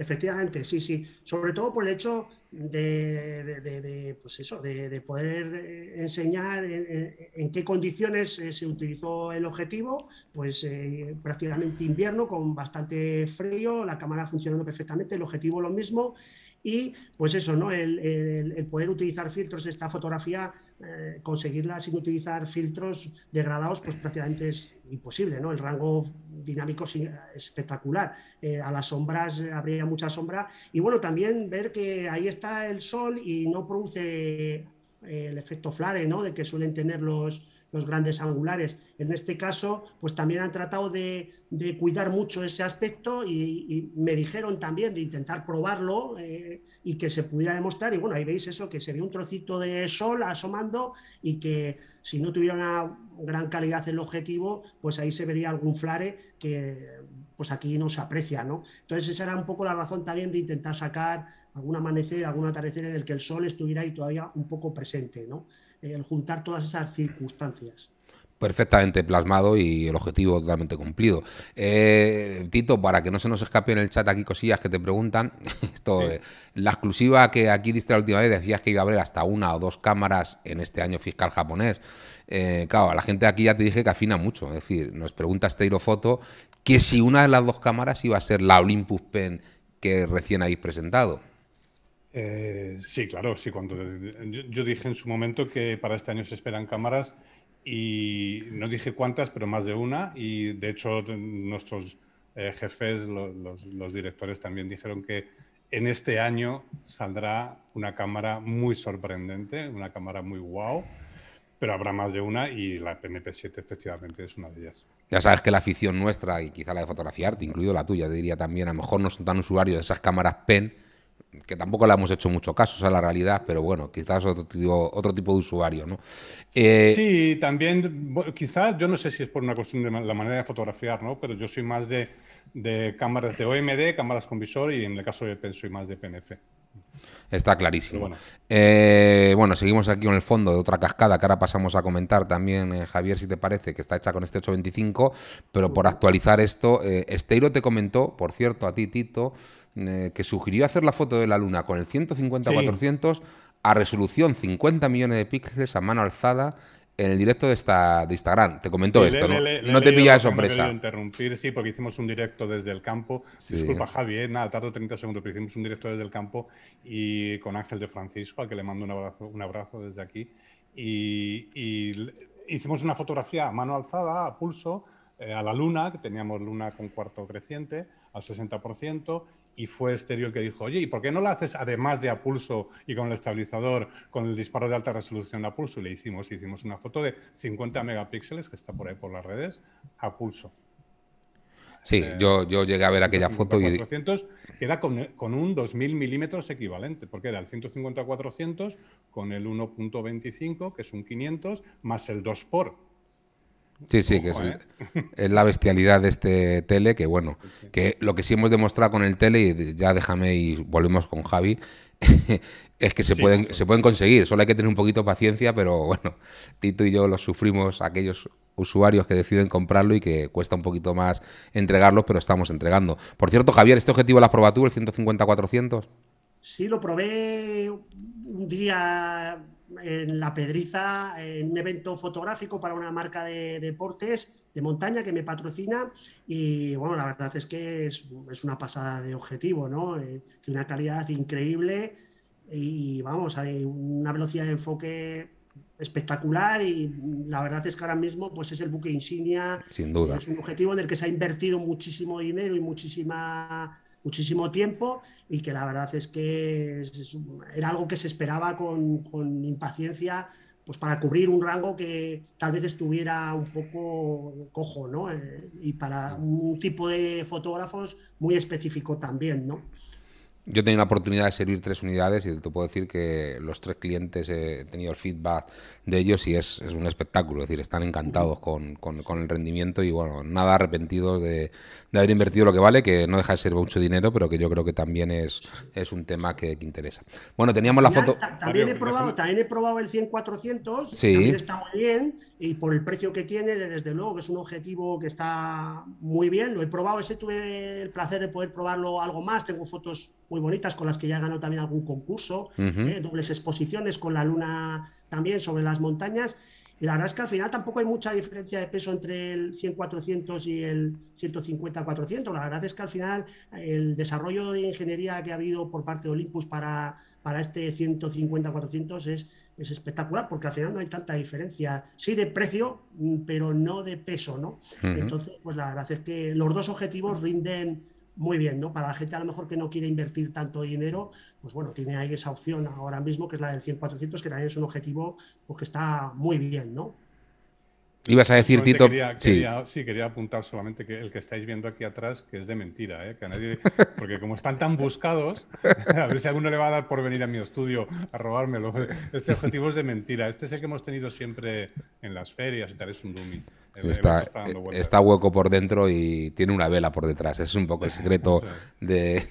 Speaker 3: Efectivamente, sí, sí. Sobre todo por el hecho de, pues eso, de, poder eh, enseñar en, qué condiciones eh, se utilizó el objetivo, pues eh, prácticamente invierno con bastante frío, la cámara funcionando perfectamente, el objetivo lo mismo y pues eso, ¿no? El, poder utilizar filtros de esta fotografía, eh, conseguirla sin utilizar filtros degradados, pues prácticamente es imposible, ¿no? El rango dinámico es espectacular. Eh, a las sombras habría mucha sombra. Y bueno, también ver que ahí está el sol y no produce eh, el efecto flare, ¿no? De que suelen tener los, los grandes angulares. En este caso, pues también han tratado de, cuidar mucho ese aspecto y, me dijeron también de intentar probarlo eh, y que se pudiera demostrar. Y bueno, ahí veis eso, que se ve un trocito de sol asomando y que si no tuviera una gran calidad el objetivo, pues ahí se vería algún flare que pues aquí no se aprecia, ¿no? Entonces esa era un poco la razón también de intentar sacar algún amanecer, algún atardecer en el que el sol estuviera ahí todavía un poco presente, ¿no? El juntar todas esas circunstancias
Speaker 1: perfectamente plasmado y el objetivo totalmente cumplido. Eh, Tito, para que no se nos escape en el chat aquí cosillas que te preguntan, [LAUGHS] esto, eh, la exclusiva que aquí diste la última vez decías que iba a haber hasta una o dos cámaras en este año fiscal japonés. Eh, claro, la gente aquí ya te dije que afina mucho, es decir, nos pregunta Foto que si una de las dos cámaras iba a ser la Olympus Pen que recién habéis presentado.
Speaker 2: Eh, sí, claro, sí. Cuando yo, dije en su momento que para este año se esperan cámaras y no dije cuántas, pero más de una. Y de hecho nuestros eh, jefes, los, directores también dijeron que en este año saldrá una cámara muy sorprendente, una cámara muy wow, pero habrá más de una y la PNP7 efectivamente es una de ellas.
Speaker 1: Ya sabes que la afición nuestra y quizá la de fotografiarte, incluido la tuya, diría también, a lo mejor no son tan usuarios de esas cámaras PEN que tampoco le hemos hecho mucho caso a la realidad, pero bueno, quizás otro tipo, otro tipo de usuario, ¿no?
Speaker 2: Eh, sí, también, quizás, yo no sé si es por una cuestión de la manera de fotografiar, ¿no? Pero yo soy más de, cámaras de OMD, cámaras con visor, y en el caso de PEN soy más de PNF.
Speaker 1: Está clarísimo. Bueno. Eh, bueno. seguimos aquí con el fondo de otra cascada que ahora pasamos a comentar también, eh, Javier, si te parece, que está hecha con este 825, pero por actualizar esto, Esteiro te comentó, por cierto, a ti, Tito, eh, que sugirió hacer la foto de la Luna con el 150-400 a resolución 50 millones de píxeles a mano alzada en el directo de, esta, de Instagram. Te comentó esto, ¿no? no te pilla de sorpresa.
Speaker 2: interrumpir, sí, porque hicimos un directo desde el campo. Disculpa, Javi, eh, nada, tardo 30 segundos, pero hicimos un directo desde el campo y con Ángel de Francisco, al que le mando un abrazo, un abrazo desde aquí. Y, hicimos una fotografía a mano alzada, a pulso, eh, a la luna, que teníamos luna con cuarto creciente, al 60%, y fue Stereo el que dijo, oye, ¿y por qué no lo haces además de a pulso y con el estabilizador, con el disparo de alta resolución a pulso? Y le hicimos, hicimos una foto de 50 megapíxeles, que está por ahí por las redes, a pulso.
Speaker 1: Sí,
Speaker 2: Eh,
Speaker 1: yo, yo llegué a ver aquella foto y
Speaker 2: 400, que era con, con un 2000 milímetros equivalente, porque era el 150-400 con el 1.25, que es un 500, más el 2 por.
Speaker 1: Sí, sí, que es,
Speaker 2: ¿eh?
Speaker 1: es la bestialidad de este tele, que bueno, que lo que sí hemos demostrado con el tele, y ya déjame y volvemos con Javi, [LAUGHS] es que se,
Speaker 2: Sí,
Speaker 1: pueden, se pueden conseguir, solo hay que tener un poquito de paciencia, pero bueno, Tito y yo los sufrimos, aquellos usuarios que deciden comprarlo y que cuesta un poquito más entregarlo, pero estamos entregando. Por cierto, Javier, ¿este objetivo lo has probado tú, el 150-400?
Speaker 3: Sí, lo probé un día en La Pedriza, en un evento fotográfico para una marca de deportes de montaña que me patrocina y bueno, la verdad es que es, es una pasada de objetivo, ¿no? Eh, tiene una calidad increíble y vamos, hay una velocidad de enfoque espectacular y la verdad es que ahora mismo pues es el buque insignia
Speaker 1: Sin duda.
Speaker 3: es un objetivo en el que se ha invertido muchísimo dinero y muchísima, muchísimo tiempo y que la verdad es que es- era algo que se esperaba con, con impaciencia pues para cubrir un rango que tal vez estuviera un poco cojo, ¿no? Eh, y para un tipo de fotógrafos muy específico también, ¿no?
Speaker 1: Yo he tenido la oportunidad de servir tres unidades y te puedo decir que los tres clientes he tenido el feedback de ellos y es, es un espectáculo. Es decir, están encantados con, con- con el rendimiento y bueno, nada arrepentidos de, de haber invertido lo que vale, que no deja de ser mucho dinero, pero que yo creo que también es, es un tema que, que interesa. Bueno, teníamos la foto.
Speaker 3: ta- También he probado, también he probado el 100-400,
Speaker 1: Sí.
Speaker 3: también está muy bien y por el precio que tiene, desde luego que es un objetivo que está muy bien. Lo he probado, ese tuve el placer de poder probarlo algo más. Tengo fotos muy bonitas con las que ya ganado también algún concurso. ¿eh? dobles exposiciones con la luna también sobre las montañas. Y la verdad es que al final tampoco hay mucha diferencia de peso entre el 100-400 y el 150-400. La verdad es que al final el desarrollo de ingeniería que ha habido por parte de Olympus para, para este 150-400 es, es espectacular porque al final no hay tanta diferencia. Sí de precio, pero no de peso, ¿no? Entonces, pues la verdad es que los dos objetivos rinden muy bien, ¿no? Para la gente a lo mejor que no quiere invertir tanto dinero, pues bueno, tiene ahí esa opción ahora mismo que es la del 100-400, que también es un objetivo pues que está muy bien, ¿no?
Speaker 1: Ibas a decir, Tito.
Speaker 2: Quería,
Speaker 1: sí.
Speaker 2: quería- sí, quería apuntar solamente que el que estáis viendo aquí atrás, que es de mentira, ¿eh? que a nadie, porque como están tan buscados, [LAUGHS] a ver si alguno le va a dar por venir a mi estudio a robármelo. Este objetivo es de mentira. Este es el que hemos tenido siempre en las ferias y tal, es un dummy.
Speaker 1: Está,
Speaker 2: otro está
Speaker 1: hueco por dentro y tiene una vela por detrás. Es un poco el secreto [LAUGHS] de,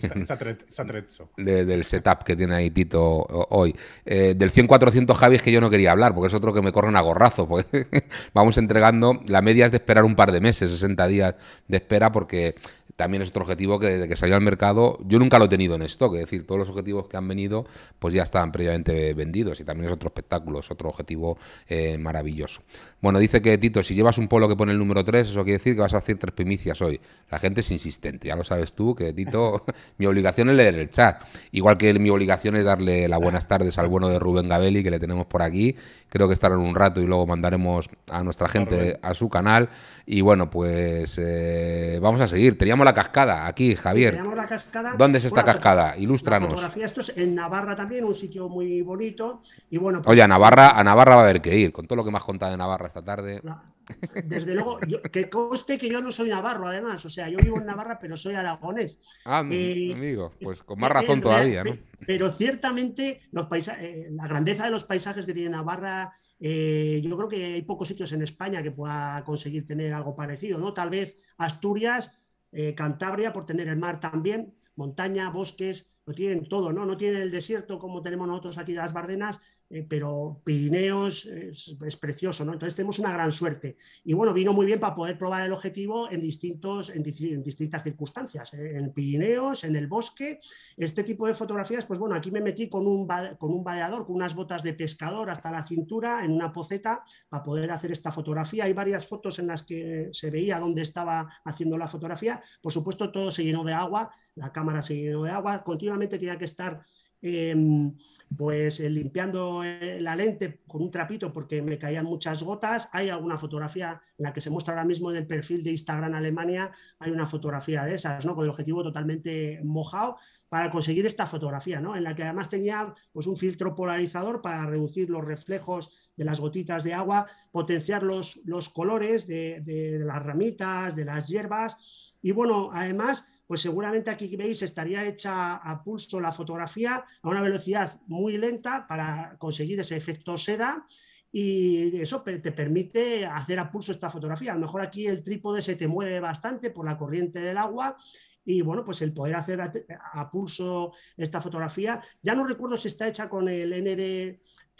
Speaker 1: de- del setup que tiene ahí Tito hoy. Eh, del 100-400 Javi es que yo no quería hablar, porque es otro que me corren a gorrazo. Porque [LAUGHS] vamos entregando, la media es de esperar un par de meses, 60 días de espera, porque también es otro objetivo que desde que salió al mercado, yo nunca lo he tenido en stock, es decir, todos los objetivos que han venido, pues ya estaban previamente vendidos y también es otro espectáculo, es otro objetivo eh, maravilloso. Bueno, dice que Tito, si llevas un polo que pone el número 3, eso quiere decir que vas a hacer tres primicias hoy. La gente es insistente, ya lo sabes tú, que Tito, [LAUGHS] mi obligación es leer el chat. Igual que mi obligación es darle las buenas tardes al bueno de Rubén Gabelli, que le tenemos por aquí. Creo que estará en un rato y luego mandaremos a nuestra gente
Speaker 2: Rubén.
Speaker 1: a su canal. Y bueno, pues eh, vamos a seguir. Teníamos la cascada aquí, Javier.
Speaker 3: Teníamos la cascada.
Speaker 1: ¿Dónde es esta
Speaker 3: Bueno,
Speaker 1: cascada?
Speaker 3: La
Speaker 1: Ilústranos.
Speaker 3: fotografía, esto es en Navarra también, un sitio muy bonito. Y bueno, pues,
Speaker 1: Oye, a Navarra, a Navarra va a haber que ir. Con todo lo que me has contado de Navarra esta tarde.
Speaker 3: la- desde luego, yo- que conste que yo no soy navarro, además. O sea, yo vivo en Navarra, pero soy aragonés.
Speaker 1: Ah,
Speaker 3: Eh,
Speaker 1: amigo, pues con más razón
Speaker 3: en
Speaker 1: todavía, ¿no?
Speaker 3: pe- Pero ciertamente los eh, la grandeza de los paisajes que tiene Navarra, eh, yo creo que hay pocos sitios en España que pueda conseguir tener algo parecido, ¿no? Tal vez Asturias, eh, Cantabria, por tener el mar también, montaña, bosques, lo tienen todo, ¿no? No tienen el desierto como tenemos nosotros aquí de las Bardenas, eh, pero Pirineos es, precioso, ¿no? Entonces tenemos una gran suerte. Y bueno, vino muy bien para poder probar el objetivo en, distintos, en, distintas circunstancias, ¿eh? en Pirineos, en el bosque. Este tipo de fotografías, pues bueno, aquí me metí con un, con un vadeador, con unas botas de pescador hasta la cintura, en una poceta, para poder hacer esta fotografía. Hay varias fotos en las que se veía dónde estaba haciendo la fotografía. Por supuesto, todo se llenó de agua, la cámara se llenó de agua, continuamente tenía que estar em, pues eh, limpiando eh, la lente con un trapito porque me caían muchas gotas. Hay alguna fotografía en la que se muestra ahora mismo en el perfil de Instagram Alemania, hay una fotografía de esas, ¿no? Con el objetivo totalmente mojado para conseguir esta fotografía, ¿no? En la que además tenía pues, un filtro polarizador para reducir los reflejos de las gotitas de agua, potenciar los, los colores de, las ramitas, de las hierbas. Y bueno, además, pues seguramente aquí veis estaría hecha a pulso la fotografía a una velocidad muy lenta para conseguir ese efecto seda y eso te permite hacer a pulso esta fotografía. A lo mejor aquí el trípode se te mueve bastante por la corriente del agua y bueno, pues el poder hacer a, pulso esta fotografía. Ya no recuerdo si está hecha con el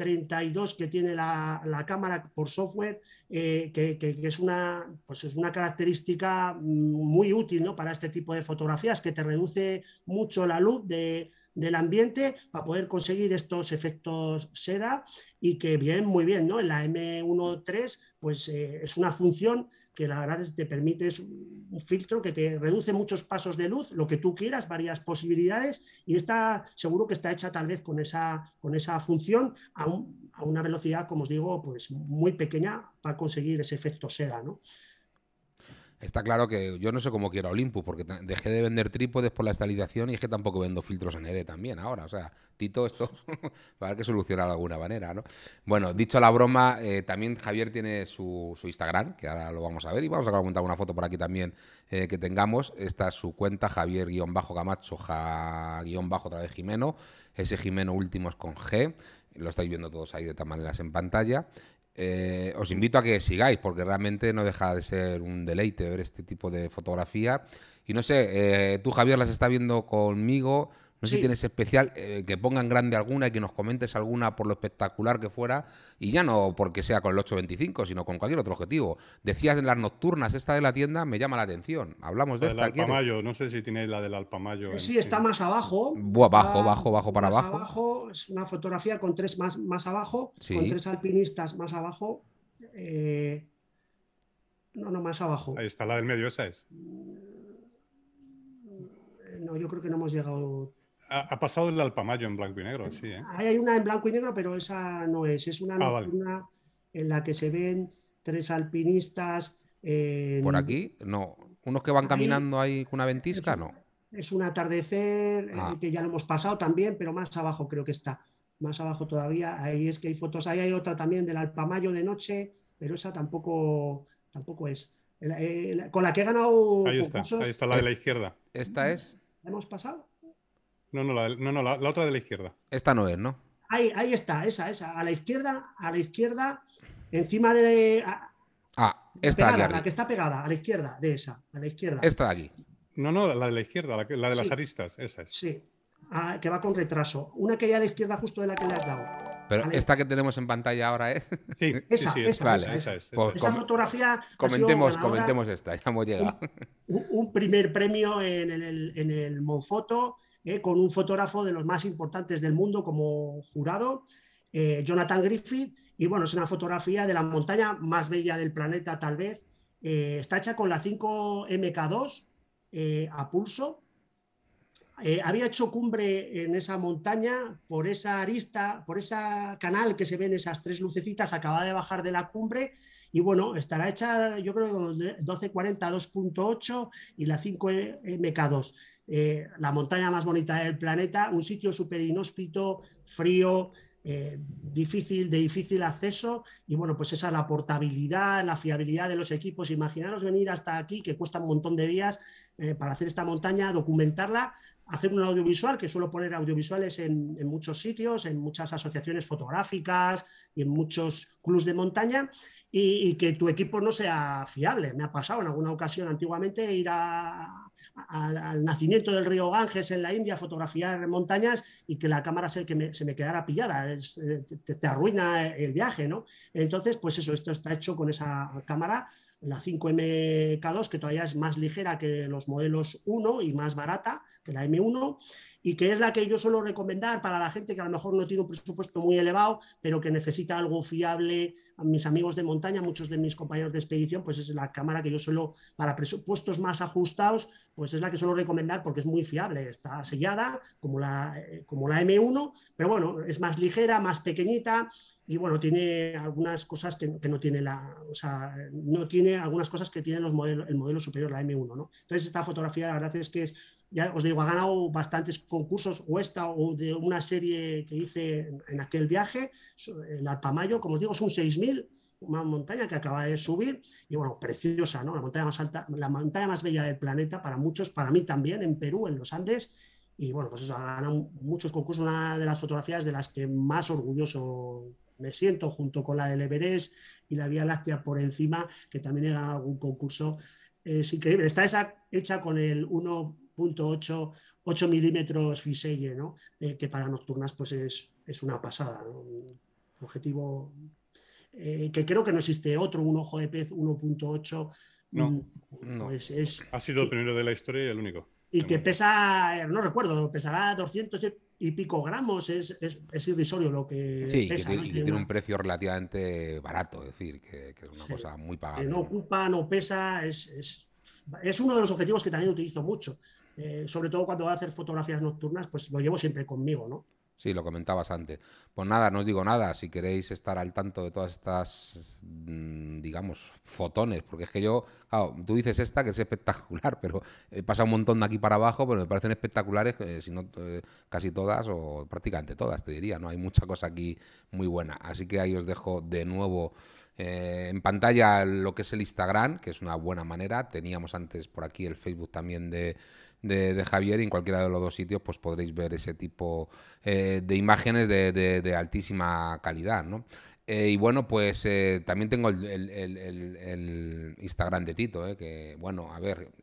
Speaker 3: ND32 que tiene la, cámara por software, eh, que, es, una, pues es una característica muy útil ¿no? para este tipo de fotografías, que te reduce mucho la luz de, del ambiente para poder conseguir estos efectos seda y que bien, muy bien, ¿no? En la M13 pues eh, es una función que la verdad es, te permite, es un filtro que te reduce muchos pasos de luz, lo que tú quieras, varias posibilidades y está seguro que está hecha tal vez con esa, con esa función a, a una velocidad, como os digo, pues muy pequeña para conseguir ese efecto seda, ¿no?
Speaker 1: Está claro que yo no sé cómo quiero Olympus, porque dejé de vender trípodes por la estabilización y es que tampoco vendo filtros en ED también ahora. O sea, Tito, esto [LAUGHS] va a haber que solucionar de alguna manera, ¿no? Bueno, dicho la broma, eh, también Javier tiene su, Instagram, que ahora lo vamos a ver, y vamos a comentar una foto por aquí también eh, que tengamos. Esta es su cuenta, Javier-Gamacho, ja, otra vez Jimeno. Ese Jimeno último es con G. Lo estáis viendo todos ahí de tal maneras en pantalla. Eh, os invito a que sigáis, porque realmente no deja de ser un deleite ver este tipo de fotografía. Y no sé, eh, tú Javier las está viendo conmigo, no sé si tienes especial, eh, que pongan grande alguna y que nos comentes alguna por lo espectacular que fuera, y ya no porque sea con el 825, sino con cualquier otro objetivo. Decías en las nocturnas, esta de la tienda me llama la atención. Hablamos de esta.
Speaker 2: Alpamayo, no sé si tiene la del Alpamayo.
Speaker 3: Sí, está más abajo.
Speaker 1: bajo, bajo, bajo para abajo.
Speaker 3: abajo. Es una fotografía con tres más, más abajo, con tres alpinistas más abajo. Eh, no, no, más abajo.
Speaker 2: Ahí está la del medio, esa es.
Speaker 3: No, yo creo que no hemos llegado
Speaker 2: ha, pasado el Alpamayo en blanco y negro, sí. ¿eh?
Speaker 3: Hay una en blanco y negro, pero esa no es. Es una ah, en la que se ven tres alpinistas.
Speaker 1: ¿Por aquí? No. ¿Unos que van caminando ahí con una ventisca? no.
Speaker 3: Es un atardecer, eh, ah. que ya lo hemos pasado también, pero más abajo creo que está. Más abajo todavía. Ahí es que hay fotos. Ahí hay otra también del Alpamayo de noche, pero esa tampoco, tampoco es. con la que he ganado.
Speaker 2: Ahí está, ahí está la de la izquierda.
Speaker 1: ¿Esta es?
Speaker 3: ¿Hemos pasado?
Speaker 2: No, no, la, no, no la, otra de la izquierda.
Speaker 1: Esta no es, ¿no?
Speaker 3: Ahí, ahí está, esa, esa. A la izquierda, a la izquierda, encima de.
Speaker 1: ah, esta
Speaker 3: pegada, La que está pegada, a la izquierda de esa, a la izquierda.
Speaker 1: Esta de aquí.
Speaker 2: No, no, la de la izquierda, la, de las aristas, esa es.
Speaker 3: Sí, ah, que va con retraso. Una que hay a la izquierda justo de la que le has dado.
Speaker 1: Pero esta que tenemos en pantalla ahora es.
Speaker 3: Sí, esa, sí, esa, esa, esa, es. Pues esa fotografía.
Speaker 1: Comentemos, comentemos esta, ya hemos llegado.
Speaker 3: Un, primer premio en el, en el Monfoto eh, con un fotógrafo de los más importantes del mundo como jurado, eh, Jonathan Griffith, y bueno, es una fotografía de la montaña más bella del planeta tal vez. Eh, está hecha con la 5MK2 a pulso. había hecho cumbre en esa montaña por esa arista, por ese canal que se ven esas tres lucecitas, acaba de bajar de la cumbre y bueno, estará hecha yo creo con 1240 2.8 y la 5MK2. Eh, la montaña más bonita del planeta, un sitio súper inhóspito, frío, eh, difícil, de difícil acceso y bueno, pues esa la portabilidad, la fiabilidad de los equipos. Imaginaros venir hasta aquí, que cuesta un montón de días eh, para hacer esta montaña, documentarla, hacer un audiovisual, que suelo poner audiovisuales en, muchos sitios, en muchas asociaciones fotográficas y en muchos clubs de montaña, y, que tu equipo no sea fiable. Me ha pasado en alguna ocasión antiguamente ir al nacimiento del río Ganges en la India, fotografiar montañas y que la cámara se, que me, se me quedara pillada, eh, te, te, arruina el viaje, ¿no? Entonces, pues eso, esto está hecho con esa cámara la 5MK2, que todavía es más ligera que los modelos 1 y más barata que la M1, y que es la que yo suelo recomendar para la gente que a lo mejor no tiene un presupuesto muy elevado, pero que necesita algo fiable. A mis amigos de montaña, muchos de mis compañeros de expedición, pues es la cámara que yo suelo, para presupuestos más ajustados, pues es la que suelo recomendar porque es muy fiable. Está sellada como la, eh, como la M1, pero bueno, es más ligera, más pequeñita y bueno, tiene algunas cosas que, no tiene la, o sea, no tiene algunas cosas que tiene los modelos, el modelo superior, la M1, ¿no? Entonces esta fotografía la verdad es que es ya os digo, ha ganado bastantes concursos, o esta o de una serie que hice en, aquel viaje, el Alpamayo, como os digo, son 6.000 una montaña que acaba de subir y bueno, preciosa, ¿no? La montaña más alta, la montaña más bella del planeta para muchos, para mí también, en Perú, en los Andes. Y bueno, pues eso, ha ganado muchos concursos, una de las fotografías de las que más orgulloso me siento, junto con la del Everest y la Vía Láctea por encima, que también he ganado algún concurso. Es increíble. Está esa, hecha con el 1.8 8 milímetros Fiseye, ¿no? Eh, que para nocturnas pues es, es una pasada. ¿no? Un objetivo eh, que creo que no existe otro, un ojo de pez 1.8.
Speaker 2: No,
Speaker 3: mm, pues es,
Speaker 2: ha sido el primero de la historia y el único.
Speaker 3: Y que pesa, no recuerdo, pesará 200 y pico gramos, es, es, es irrisorio lo que
Speaker 1: sí,
Speaker 3: pesa.
Speaker 1: que,
Speaker 3: ¿no?
Speaker 1: y que tiene un precio relativamente barato, es decir, que, que es una
Speaker 3: Sí.
Speaker 1: cosa muy
Speaker 3: que
Speaker 1: pagable.
Speaker 3: no ocupa, no pesa, es, es, es uno de los objetivos que también utilizo mucho. Eh, sobre todo cuando voy a hacer fotografías nocturnas, pues lo llevo siempre conmigo, ¿no?
Speaker 1: Sí, lo comentabas antes. Pues nada, no os digo nada. Si queréis estar al tanto de todas estas, mm, digamos, fotones, porque es que yo, claro, tú dices esta que es espectacular, [LAUGHS] pero he pasado un montón de aquí para abajo, pero me parecen espectaculares, eh, si no eh, casi todas o prácticamente todas, te diría, ¿no? Hay mucha cosa aquí muy buena. Así que ahí os dejo de nuevo eh, en pantalla lo que es el Instagram, que es una buena manera. Teníamos antes por aquí el Facebook también de, de, Javier y en cualquiera de los dos sitios pues podréis ver ese tipo eh, de imágenes de, altísima calidad, ¿no? Eh, y bueno, pues también tengo el, Instagram de Tito, que bueno, a ver,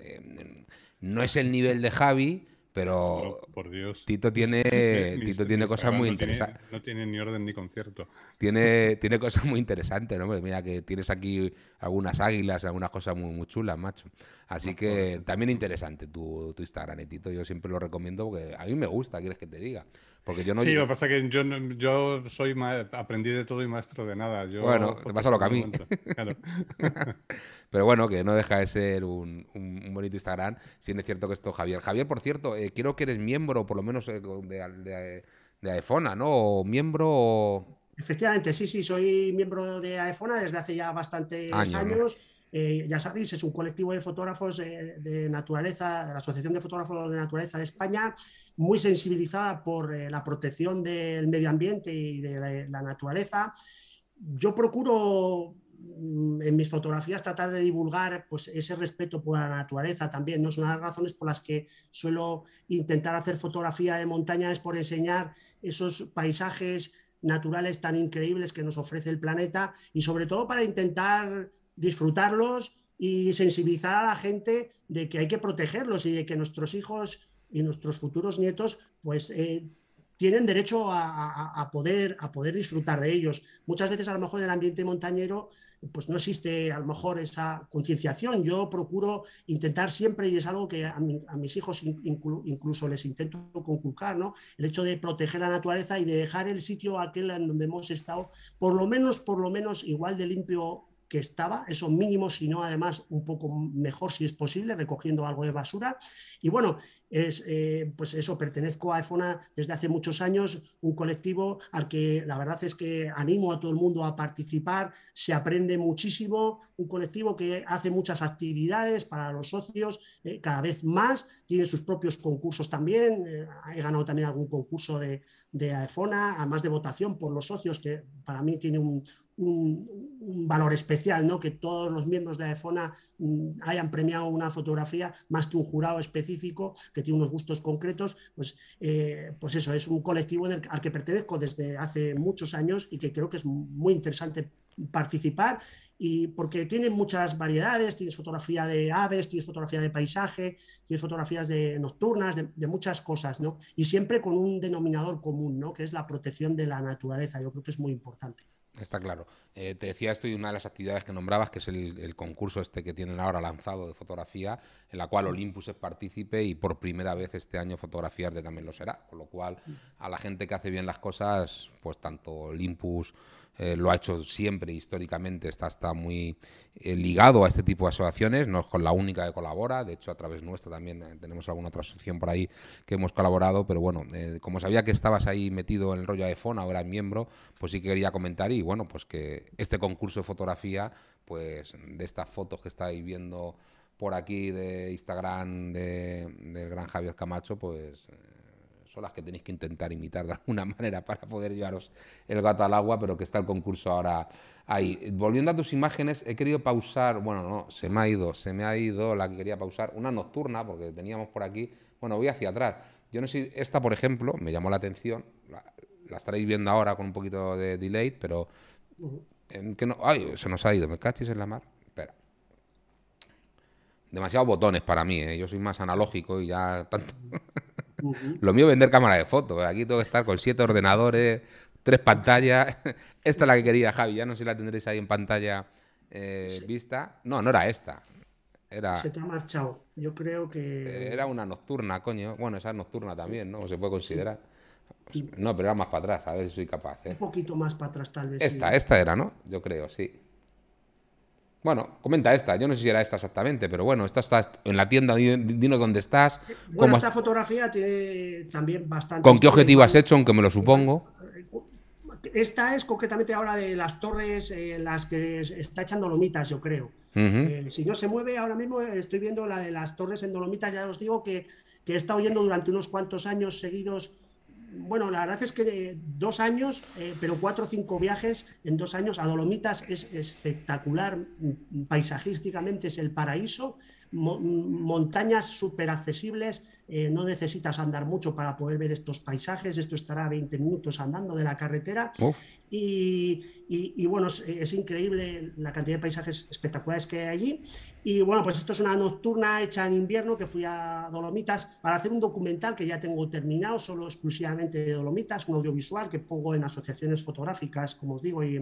Speaker 1: no es el nivel de Javi, pero
Speaker 2: Oh, por Dios.
Speaker 1: Tito tiene, [LAUGHS]
Speaker 2: Mi-
Speaker 1: Tito
Speaker 2: mi
Speaker 1: tiene cosas muy
Speaker 2: no
Speaker 1: interesantes.
Speaker 2: No tiene ni orden ni concierto.
Speaker 1: Tiene, [LAUGHS] tiene cosas muy interesantes, ¿no? Pues Mira que tienes aquí algunas águilas, algunas cosas muy, muy chulas, macho. Así que también interesante tu, tu Instagram, eh, Tito. Yo siempre lo recomiendo porque a mí me gusta, quieres que te diga. Porque yo no...
Speaker 2: sí, lo que pasa es que yo, soy aprendí de todo y maestro de nada. Yo
Speaker 1: Bueno, te pasa lo que a mí.
Speaker 2: Claro. [LAUGHS]
Speaker 1: Pero bueno, que no deja de ser un, un- un bonito Instagram. Si es cierto que esto, Javier. Javier, por cierto, eh, quiero que eres miembro, por lo menos, eh, de, de, de AEFONA, ¿no? O miembro... o-
Speaker 3: Efectivamente, sí, sí, soy miembro de AEFONA desde hace ya bastantes
Speaker 1: Años,
Speaker 3: años.
Speaker 1: ¿no?
Speaker 3: Eh, ya sabéis, es un colectivo de fotógrafos eh, de naturaleza, de la Asociación de Fotógrafos de Naturaleza de España, muy sensibilizada por eh, la protección del medio ambiente y de la, naturaleza. Yo procuro mm, en mis fotografías tratar de divulgar pues, ese respeto por la naturaleza también. ¿no? Es una de las razones por las que suelo intentar hacer fotografía de montaña, es por enseñar esos paisajes naturales tan increíbles que nos ofrece el planeta y sobre todo para intentar disfrutarlos y sensibilizar a la gente de que hay que protegerlos y de que nuestros hijos y nuestros futuros nietos pues eh, tienen derecho a, poder, a poder disfrutar de ellos. Muchas veces a lo mejor en el ambiente montañero pues no existe a lo mejor esa concienciación. Yo procuro intentar siempre, y es algo que a, mi- a mis hijos in- inclu- incluso les intento conculcar, ¿no? el hecho de proteger la naturaleza y de dejar el sitio aquel en donde hemos estado, por lo menos, por lo menos igual de limpio que estaba, eso mínimo, si no además un poco mejor si es posible, recogiendo algo de basura. Y bueno, es, eh, pues eso, pertenezco a EFONA desde hace muchos años, un colectivo al que la verdad es que animo a todo el mundo a participar, se aprende muchísimo, un colectivo que hace muchas actividades para los socios, eh, cada vez más, tiene sus propios concursos también, eh, he ganado también algún concurso de, de además de votación por los socios, que para mí tiene un, un, valor especial, ¿no? que todos los miembros de AEFONA mm, hayan premiado una fotografía más que un jurado específico que tiene unos gustos concretos, pues, eh, pues eso, es un colectivo en el, al que pertenezco desde hace muchos años y que creo que es muy interesante participar y porque tiene muchas variedades, tienes fotografía de aves, tienes fotografía de paisaje, tienes fotografías de nocturnas, de, de, muchas cosas, ¿no? Y siempre con un denominador común, ¿no? Que es la protección de la naturaleza, yo creo que es muy importante.
Speaker 1: Está claro. Eh, te decía esto y una de las actividades que nombrabas, que es el, el, concurso este que tienen ahora lanzado de fotografía, en la cual Olympus es partícipe y por primera vez este año Fotografiarte también lo será. Con lo cual, a la gente que hace bien las cosas, pues tanto Olympus eh, lo ha hecho siempre históricamente, está, está muy eh, ligado a este tipo de asociaciones, no es con la única que colabora, de hecho a través nuestra también eh, tenemos alguna otra asociación por ahí que hemos colaborado, pero bueno, como sabía que estabas ahí metido en el rollo de FON, ahora miembro, pues sí que quería comentar y bueno, pues que este concurso de fotografía, pues de estas fotos que estáis viendo por aquí de Instagram de, del gran Javier Camacho, pues las que tenéis que intentar imitar de alguna [LAUGHS] manera para poder llevaros el gato al agua, pero que está el concurso ahora ahí. Volviendo a tus imágenes, he querido pausar, bueno, no, se me ha ido, se me ha ido la que quería pausar, una nocturna, porque teníamos por aquí, bueno, voy hacia atrás. Yo no sé, esta por ejemplo, me llamó la atención, la, estaréis viendo ahora con un poquito de delay, pero... que no, ay, se nos ha ido, me cachis en la mar. Demasiados botones para mí, ¿eh? yo soy más analógico y ya tanto... [LAUGHS] Lo mío es vender cámara de fotos. Aquí tengo que estar con siete ordenadores, tres pantallas. [LAUGHS] Esta es la que quería Javi, ya no sé si la tendréis ahí en pantalla eh, vista. No, no era esta. Era,
Speaker 3: se te ha marchado. Yo creo que.
Speaker 1: Era una nocturna, coño. Bueno, esa es nocturna también, ¿no? Se puede considerar. No, pero era más para atrás, a ver si soy capaz. ¿eh?
Speaker 3: Un poquito más para atrás, tal vez.
Speaker 1: Esta, esta era, ¿no? Yo creo, sí. Bueno, comenta esta. Yo no sé si era esta exactamente, pero bueno, esta está en la tienda. Dinos dónde estás.
Speaker 3: Bueno, esta fotografía tiene también bastante.
Speaker 1: ¿Con qué objetivo has hecho? Aunque me lo supongo.
Speaker 3: Esta es concretamente ahora de las torres, en las que está echando lomitas, yo creo. Eh, si no se mueve, ahora mismo estoy viendo la de las torres en Dolomitas. Ya os digo que, que he estado yendo durante unos cuantos años seguidos bueno, la verdad es que dos años, eh, pero cuatro o cinco viajes en dos años a Dolomitas es espectacular, paisajísticamente es el paraíso, montañas súper accesibles, eh, no necesitas andar mucho para poder ver estos paisajes, esto estará 20 minutos andando de la carretera. Y, bueno, es, increíble la cantidad de paisajes espectaculares que hay allí. Y bueno, pues esto es una nocturna hecha en invierno que fui a Dolomitas para hacer un documental que ya tengo terminado, solo exclusivamente de Dolomitas, un audiovisual que pongo en asociaciones fotográficas, como os digo, y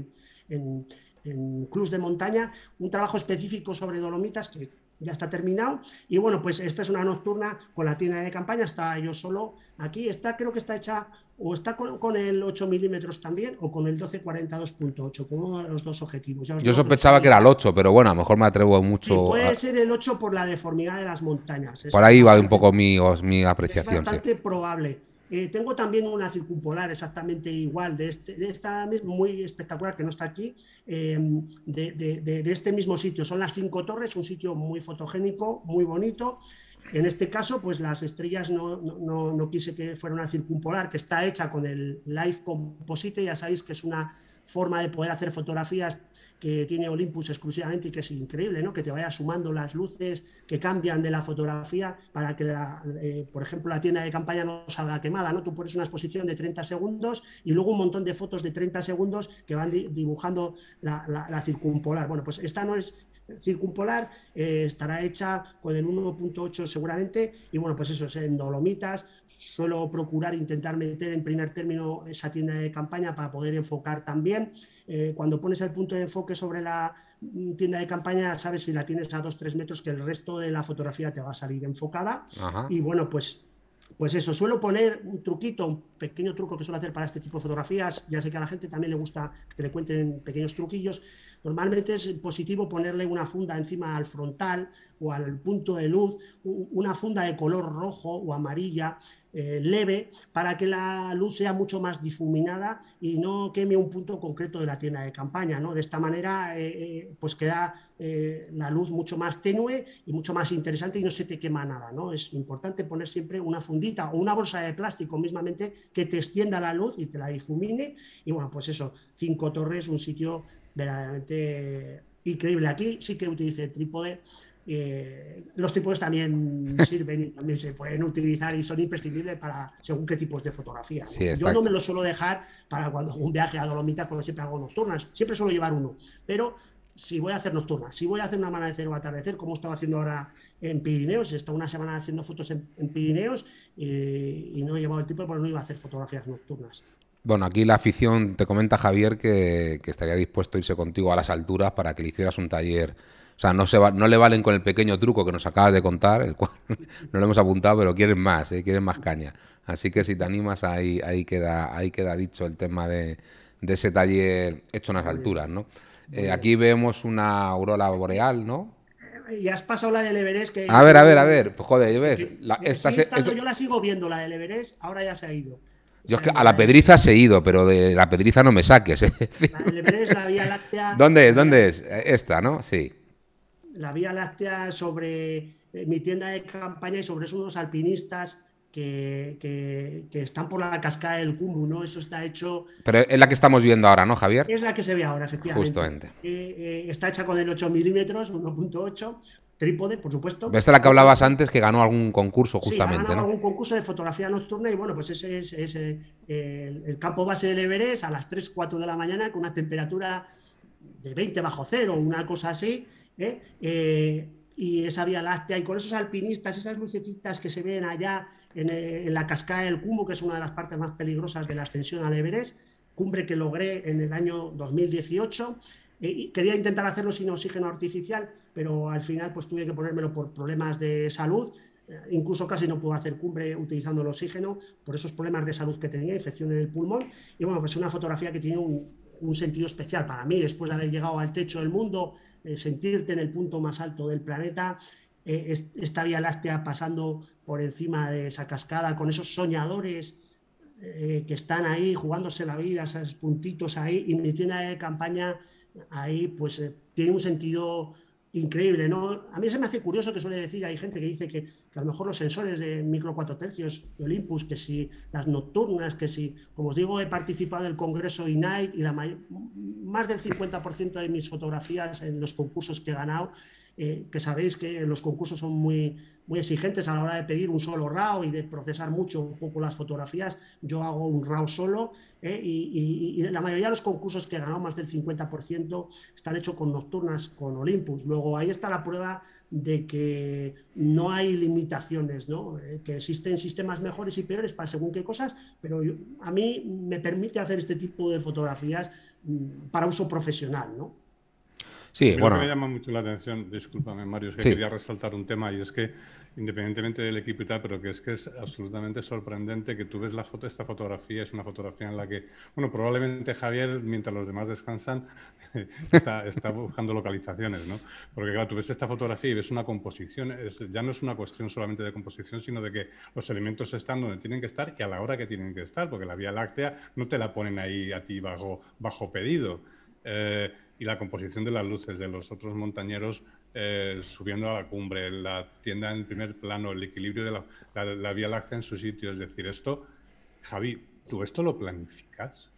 Speaker 3: en, en clubs de montaña, un trabajo específico sobre Dolomitas que ya está terminado. Y bueno, pues esta es una nocturna con la tienda de campaña, está yo solo aquí, está creo que está hecha o está con, el 8 milímetros también o con el 1242.8, como los dos objetivos.
Speaker 1: yo sospechaba que, era el 8, pero bueno, a lo mejor me atrevo mucho.
Speaker 3: puede ser el 8 por la deformidad de las montañas.
Speaker 1: por ahí va un poco mi, mi apreciación.
Speaker 3: Es bastante probable. Eh, tengo también una circumpolar exactamente igual, de, este, de esta muy espectacular, que no está aquí, eh, de, este mismo sitio. Son las cinco torres, un sitio muy fotogénico, muy bonito. En este caso, pues las estrellas no, no, no quise que fuera una circumpolar, que está hecha con el Live Composite, ya sabéis que es una forma de poder hacer fotografías que tiene Olympus exclusivamente y que es increíble, ¿no? que te vaya sumando las luces que cambian de la fotografía para que, eh, por ejemplo, la tienda de campaña no salga quemada. ¿no? Tú pones una exposición de 30 segundos y luego un montón de fotos de 30 segundos que van dibujando la, la circumpolar. Bueno, pues esta no es circumpolar, eh, estará hecha con el 1.8 seguramente, y bueno, pues eso es en Dolomitas, suelo procurar intentar meter en primer término esa tienda de campaña para poder enfocar también. Eh, cuando pones el punto de enfoque sobre la mm, tienda de campaña, sabes si la tienes a 2-3 metros que el resto de la fotografía te va a salir enfocada. Y bueno, pues pues eso, suelo poner un truquito, un pequeño truco que suelo hacer para este tipo de fotografías. Ya sé que a la gente también le gusta que le cuenten pequeños truquillos. Normalmente es positivo ponerle una funda encima al frontal o al punto de luz, una funda de color rojo o amarilla eh, leve para que la luz sea mucho más difuminada y no queme un punto concreto de la tienda de campaña. ¿no? De esta manera eh, eh, pues queda la luz mucho más tenue y mucho más interesante y no se te quema nada. ¿no? Es importante poner siempre una fundita o una bolsa de plástico mismamente que te extienda la luz y te la difumine. Y bueno, pues eso, Cinco Torres, un sitio verdaderamente increíble. Aquí sí que utilicé trípode. Eh, los trípodes también sirven y también se pueden utilizar y son imprescindibles para según qué tipos de fotografía. Yo no me lo suelo dejar para cuando hago un viaje a Dolomitas, porque siempre hago nocturnas. Siempre suelo llevar uno, pero si voy a hacer nocturnas, si voy a hacer un amanecer o atardecer, como estaba haciendo ahora en Pirineos, he estado una semana haciendo fotos en, Pirineos y, no he llevado el tipo porque no iba a hacer fotografías nocturnas.
Speaker 1: Bueno, aquí la afición te comenta Javier que, estaría dispuesto a irse contigo a las alturas para que le hicieras un taller. O sea, no, se va, no le valen con el pequeño truco que nos acabas de contar, el cual [LAUGHS] no lo hemos apuntado, pero quieren más, ¿eh? quieren más caña. Así que si te animas, ahí, ahí, queda, ahí queda dicho el tema de, ese taller hecho en las alturas, ¿no? Eh, aquí vemos una aurora boreal, ¿no?
Speaker 3: y has pasado la del Everest. Que
Speaker 1: a ver, a ver, a ver. Pues joder, ves.
Speaker 3: La, yo la sigo viendo, la del Everest, ahora ya se ha ido.
Speaker 1: Yo es que a la Pedriza se he ido, pero de la Pedriza no me saques. ¿eh?
Speaker 3: La, Vía Láctea. [LAUGHS]
Speaker 1: ¿Dónde es? ¿Dónde es? Esta, ¿no? Sí.
Speaker 3: La Vía Láctea sobre eh, mi tienda de campaña y sobre unos alpinistas que, están por la cascada del Kumbu, ¿no? Eso está hecho...
Speaker 1: Pero es la que estamos viendo ahora, ¿no, Javier?
Speaker 3: Es la que se ve ahora, efectivamente.
Speaker 1: Justamente.
Speaker 3: Eh, eh, está hecha con el 8 milímetros, 1.8, trípode, por supuesto.
Speaker 1: Esta es la que hablabas antes, que ganó algún concurso, justamente,
Speaker 3: sí,
Speaker 1: ¿no?
Speaker 3: algún concurso de fotografía nocturna y bueno, pues ese es, eh, el, campo base del Everest a las 3, 4 de la mañana con una temperatura de 20 bajo cero, una cosa así. ¿Eh? y esa Vía Láctea, y con esos alpinistas, esas lucecitas que se ven allá en, la cascada del Cumbo, que es una de las partes más peligrosas de la ascensión al Everest, cumbre que logré en el año 2018. Eh, quería intentar hacerlo sin oxígeno artificial, pero al final pues tuve que ponérmelo por problemas de salud. Eh, incluso casi no puedo hacer cumbre utilizando el oxígeno por esos problemas de salud que tenía, infección en el pulmón. Y bueno, pues una fotografía que tiene un, un sentido especial para mí, después de haber llegado al techo del mundo, eh, sentirte en el punto más alto del planeta, eh, esta Vía Láctea pasando por encima de esa cascada, con esos soñadores eh, que están ahí jugándose la vida, esos puntitos ahí, y mi tienda de campaña ahí, pues tiene un sentido increíble, ¿no? A mí se me hace curioso que suele decir, hay gente que dice que, a lo mejor los sensores de micro 4 tercios de Olympus, que si las nocturnas, que si, como os digo, he participado en el Congreso INIGHT y la más del 50% de mis fotografías en los concursos que he ganado eh, que sabéis que los concursos son muy, muy exigentes a la hora de pedir un solo RAW y de procesar mucho un poco las fotografías. Yo hago un RAW solo eh, y, la mayoría de los concursos que he ganado, más del 50%, están hechos con nocturnas, con Olympus. Luego ahí está la prueba de que no hay limitaciones, ¿no? Eh, que existen sistemas mejores y peores para según qué cosas, pero a mí me permite hacer este tipo de fotografías mm, para uso profesional. ¿no?
Speaker 1: Sí, bueno.
Speaker 2: me llama mucho la atención, discúlpame Mario, es que quería resaltar un tema y es que independientemente del equipo y tal, pero que es que es absolutamente sorprendente que tú ves la foto, esta fotografía, es una fotografía en la que, bueno, probablemente Javier, mientras los demás descansan, [LAUGHS] está, está, buscando localizaciones, ¿no? Porque claro, tú ves esta fotografía y ves una composición, ya no es una cuestión solamente de composición, sino de que los elementos están donde tienen que estar y a la hora que tienen que estar, porque la Vía Láctea no te la ponen ahí a ti bajo, bajo pedido. Eh, y la composición de las luces de los otros montañeros eh, subiendo a la cumbre, la tienda en primer plano, el equilibrio de la, la, Vía Láctea en su sitio. Es decir, esto, Javi, ¿tú esto lo planificas?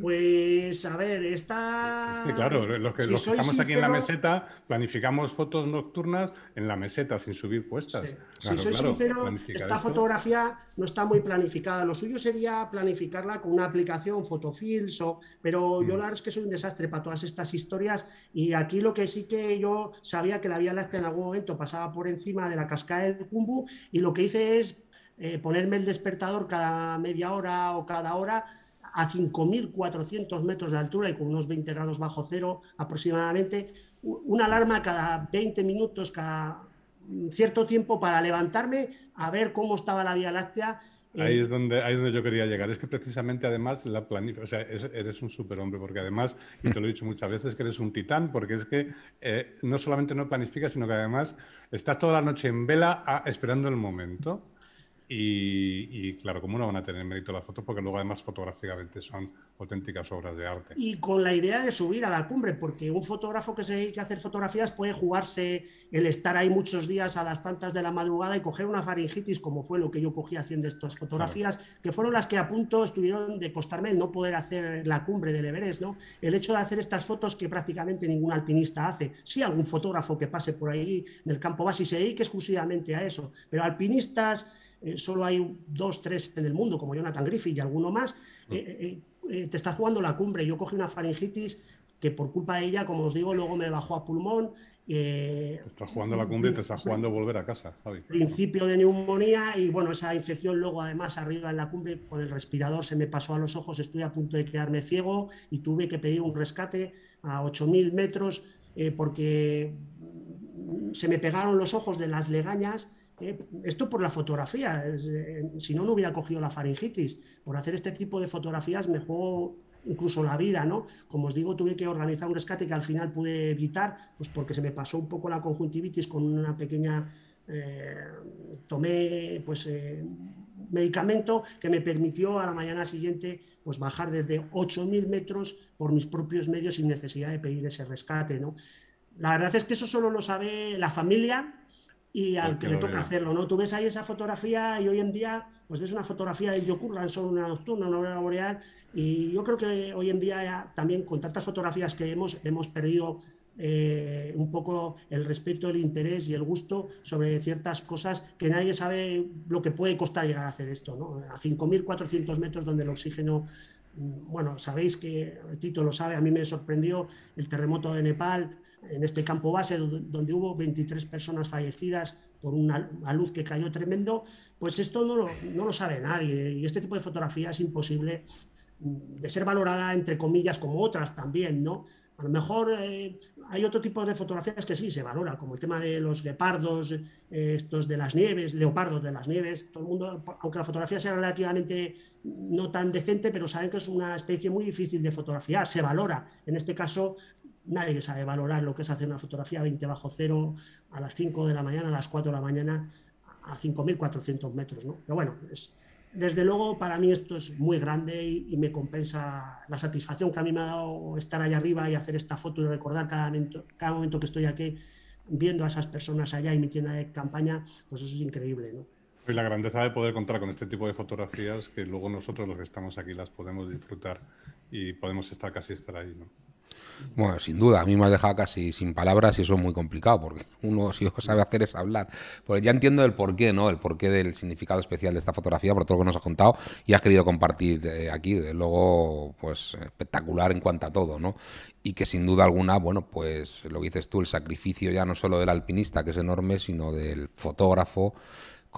Speaker 3: Pues a ver, esta.
Speaker 2: claro, los que, estamos aquí en la meseta planificamos fotos nocturnas en la meseta sin subir puestas.
Speaker 3: si soy sincero, esta fotografía no está muy planificada. Lo suyo sería planificarla con una aplicación, Photofills, o... pero yo mm. la verdad es que soy un desastre para todas estas historias. Y aquí lo que sí que yo sabía que la Vía Láctea en algún momento pasaba por encima de la cascada del Kumbu, y lo que hice es eh, ponerme el despertador cada media hora o cada hora a 5.400 metros de altura y con unos 20 grados bajo cero aproximadamente, una alarma cada 20 minutos, cada cierto tiempo para levantarme a ver cómo estaba la Vía Láctea.
Speaker 2: Ahí es, donde, ahí es donde yo quería llegar. Es que precisamente además la planificación, o sea, eres un superhombre, porque además, y te lo he dicho muchas veces, que eres un titán, porque es que eh, no solamente no planificas, sino que además estás toda la noche en vela ah, esperando el momento. Y, claro, ¿cómo no van a tener mérito las fotos? Porque luego además fotográficamente son auténticas obras de arte.
Speaker 3: Y con la idea de subir a la cumbre, porque un fotógrafo que se dedique a hacer fotografías puede jugarse el estar ahí muchos días a las tantas de la madrugada y coger una faringitis, como fue lo que yo cogí haciendo estas fotografías, que fueron las que a punto estuvieron de costarme el no poder hacer la cumbre del Everest, ¿no? El hecho de hacer estas fotos que prácticamente ningún alpinista hace. Sí, algún fotógrafo que pase por ahí del campo base y se dedique exclusivamente a eso, pero alpinistas eh, solo hay dos, tres en el mundo, como Jonathan Griffith y alguno más, mm. eh, eh, te está jugando la cumbre. Yo cogí una faringitis que por culpa de ella, como os digo, luego me bajó a pulmón.
Speaker 2: Eh, estás jugando la cumbre y te estás jugando volver a casa, Javi.
Speaker 3: Principio de neumonía y bueno, esa infección luego además arriba en la cumbre con el respirador se me pasó a los ojos, estuve a punto de quedarme ciego y tuve que pedir un rescate a 8.000 metros porque se me pegaron los ojos de las legañas eh, esto por la fotografía, eh, si no, no hubiera cogido la faringitis. Por hacer este tipo de fotografías me juego incluso la vida, ¿no? Como os digo, tuve que organizar un rescate que al final pude evitar, pues porque se me pasó un poco la conjuntivitis con una pequeña... Eh, tomé pues medicamento que me permitió a la mañana siguiente pues bajar desde 8.000 metros por mis propios medios sin necesidad de pedir ese rescate, ¿no? La verdad es que eso solo lo sabe la familia y al que le toca hacerlo, ¿no? Tú ves ahí esa fotografía y hoy en día, pues es una fotografía de Curran, son una nocturna, una hora boreal, y yo creo que hoy en día también con tantas fotografías que hemos, hemos perdido eh, un poco el respeto, el interés y el gusto sobre ciertas cosas que nadie sabe lo que puede costar llegar a hacer esto, ¿no? A 5.400 metros donde el oxígeno bueno, sabéis que Tito lo sabe, a mí me sorprendió el terremoto de Nepal, en este campo base donde hubo 23 personas fallecidas por una, luz que cayó tremendo, pues esto no lo, no lo sabe nadie y este tipo de fotografía es imposible mm, de ser valorada entre comillas como otras también, ¿no? A lo mejor eh, hay otro tipo de fotografías que sí se valora, como el tema de los guepardos, eh, estos de las nieves, leopardos de las nieves. Todo el mundo, aunque la fotografía sea relativamente no tan decente, pero saben que es una especie muy difícil de fotografiar, se valora. En este caso, nadie sabe valorar lo que es hacer una fotografía 20 bajo cero a las 5 de la mañana, a las 4 de la mañana, a 5.400 metros. ¿no? Pero bueno, es, desde luego, para mí esto es muy grande y, me compensa la satisfacción que a mí me ha dado estar allá arriba y hacer esta foto y recordar cada momento, que estoy aquí viendo a esas personas allá y mi tienda de campaña, pues eso es increíble. ¿no?
Speaker 2: Y la grandeza de poder contar con este tipo de fotografías que luego nosotros los que estamos aquí las podemos disfrutar y podemos estar casi estar ahí. ¿no?
Speaker 1: Bueno, sin duda, a mí me ha dejado casi sin palabras y eso es muy complicado, porque [LAUGHS] uno si lo sabe hacer es hablar. Pues ya entiendo el porqué, ¿no? El porqué del significado especial de esta fotografía, por todo lo que nos has contado y has querido compartir eh, aquí. De luego, pues espectacular en cuanto a todo, ¿no? Y que sin duda alguna, bueno, pues lo que dices tú, el sacrificio ya no solo del alpinista, que es enorme, sino del fotógrafo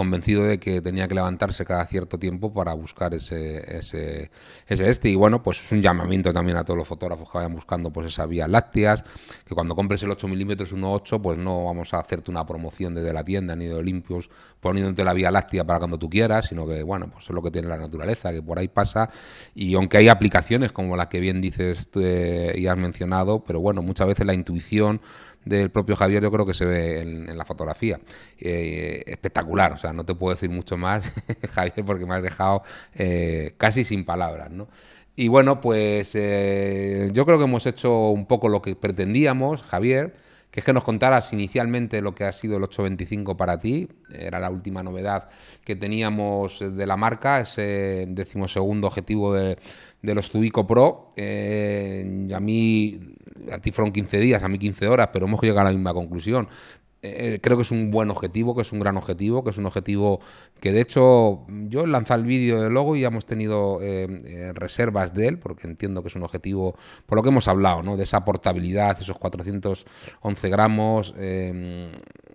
Speaker 1: convencido de que tenía que levantarse cada cierto tiempo para buscar ese, ese, este. Y bueno, pues es un llamamiento también a todos los fotógrafos que vayan buscando pues esas vías lácteas, que cuando compres el 8 milímetros 1.8, pues no vamos a hacerte una promoción desde la tienda ni de Olympus poniéndote la vía láctea para cuando tú quieras, sino que bueno, pues es lo que tiene la naturaleza, que por ahí pasa. Y aunque hay aplicaciones como las que bien dices eh, y has mencionado, pero bueno, muchas veces la intuición del propio Javier yo creo que se ve en, la fotografía. Eh, espectacular, o sea, no te puedo decir mucho más, [LAUGHS] Javier, porque me has dejado eh, casi sin palabras, ¿no? Y bueno, pues eh, yo creo que hemos hecho un poco lo que pretendíamos, Javier, que es que nos contaras inicialmente lo que ha sido el 825 para ti, era la última novedad que teníamos de la marca, ese decimosegundo objetivo de, de los Zuico Pro. y a mí a ti fueron 15 días, a mí 15 horas, pero hemos llegado a la misma conclusión. Eh, creo que es un buen objetivo, que es un gran objetivo, que es un objetivo que de hecho yo lanzado el vídeo de logo y hemos tenido eh, eh, reservas de él, porque entiendo que es un objetivo, por lo que hemos hablado, ¿no? de esa portabilidad, esos 411 gramos,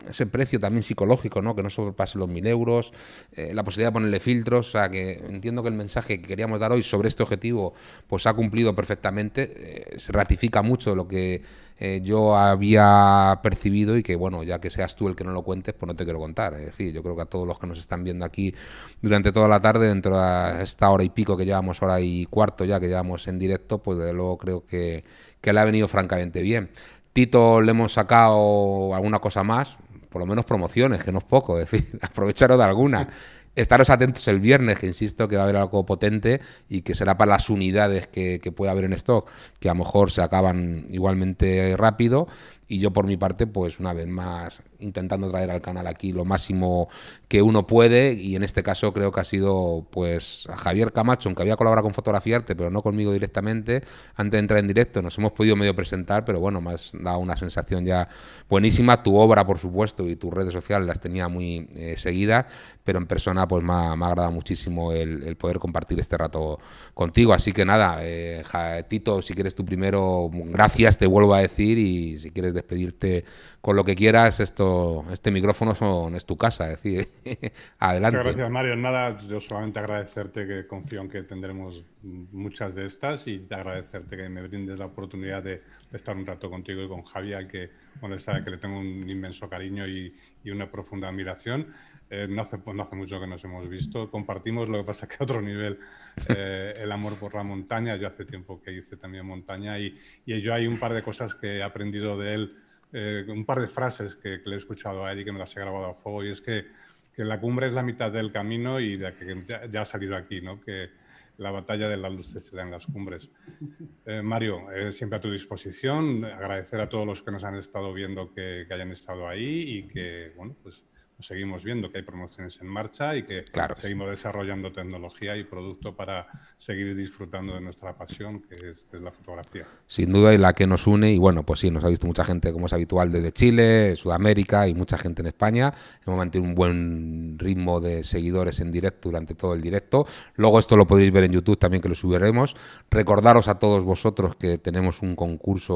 Speaker 1: ese precio también psicológico, ¿no? que no sobrepase los 1000 euros, la posibilidad de ponerle filtros, o sea que entiendo que el mensaje que queríamos dar hoy sobre este objetivo pues ha cumplido perfectamente, se ratifica mucho lo que eh, yo había percibido y que, bueno, ya que seas tú el que no lo cuentes, pues no te quiero contar. Es decir, yo creo que a todos los que nos están viendo aquí durante toda la tarde, dentro de esta hora y pico que llevamos, hora y cuarto ya que llevamos en directo, pues de luego creo que, que le ha venido francamente bien. Tito le hemos sacado alguna cosa más, por lo menos promociones, que no es poco, es decir, [LAUGHS] aprovecharos de alguna. Estaros atentos el viernes, que insisto que va a haber algo potente y que será para las unidades que, que pueda haber en stock, que a lo mejor se acaban igualmente rápido y yo por mi parte, pues una vez más intentando traer al canal aquí lo máximo que uno puede. Y en este caso creo que ha sido pues a Javier Camacho, aunque había colaborado con Fotografiarte, pero no conmigo directamente, antes de entrar en directo nos hemos podido medio presentar, pero bueno, me has dado una sensación ya buenísima, tu obra por supuesto y tus redes sociales las tenía muy eh, seguidas, pero en persona pues me ha, agradado muchísimo el, poder compartir este rato contigo, así que nada, eh, Tito, si quieres tú primero, gracias, te vuelvo a decir y si quieres despedirte con lo que quieras, esto, este micrófono es tu casa, decir, [LAUGHS] adelante.
Speaker 2: Muchas gracias, Mario. Nada, yo solamente agradecerte que confío en que tendremos muchas de estas y agradecerte que me brindes la oportunidad de, estar un rato contigo y con Javier, que bueno, sabe que le tengo un inmenso cariño y, y una profunda admiración. Eh, no, hace, no hace mucho que nos hemos visto. Compartimos lo que pasa que a otro nivel [LAUGHS] eh, el amor por la montaña. Yo hace tiempo que hice también montaña y, y yo hay un par de cosas que he aprendido de él, eh, un par de frases que, le he escuchado a él y que me las he grabado a fuego. Y es que, que la cumbre es la mitad del camino y de que ya, ha salido aquí, ¿no? Que, la batalla de las luces se da en las cumbres. [LAUGHS] Mario, siempre a tu disposición. Agradecer a todos los que nos han estado viendo que, que hayan estado ahí y que, bueno, pues seguimos viendo que hay promociones en marcha y que seguimos desarrollando tecnología y producto para seguir disfrutando de nuestra pasión, que es, la fotografía.
Speaker 1: Sin duda, y la que nos une, y bueno, pues sí, nos ha visto mucha gente, como es habitual, desde Chile, Sudamérica y mucha gente en España. Hemos mantenido un buen ritmo de seguidores en directo durante todo el directo. Luego esto lo podéis ver en YouTube también, que lo subiremos. Recordaros a todos vosotros que tenemos un concurso,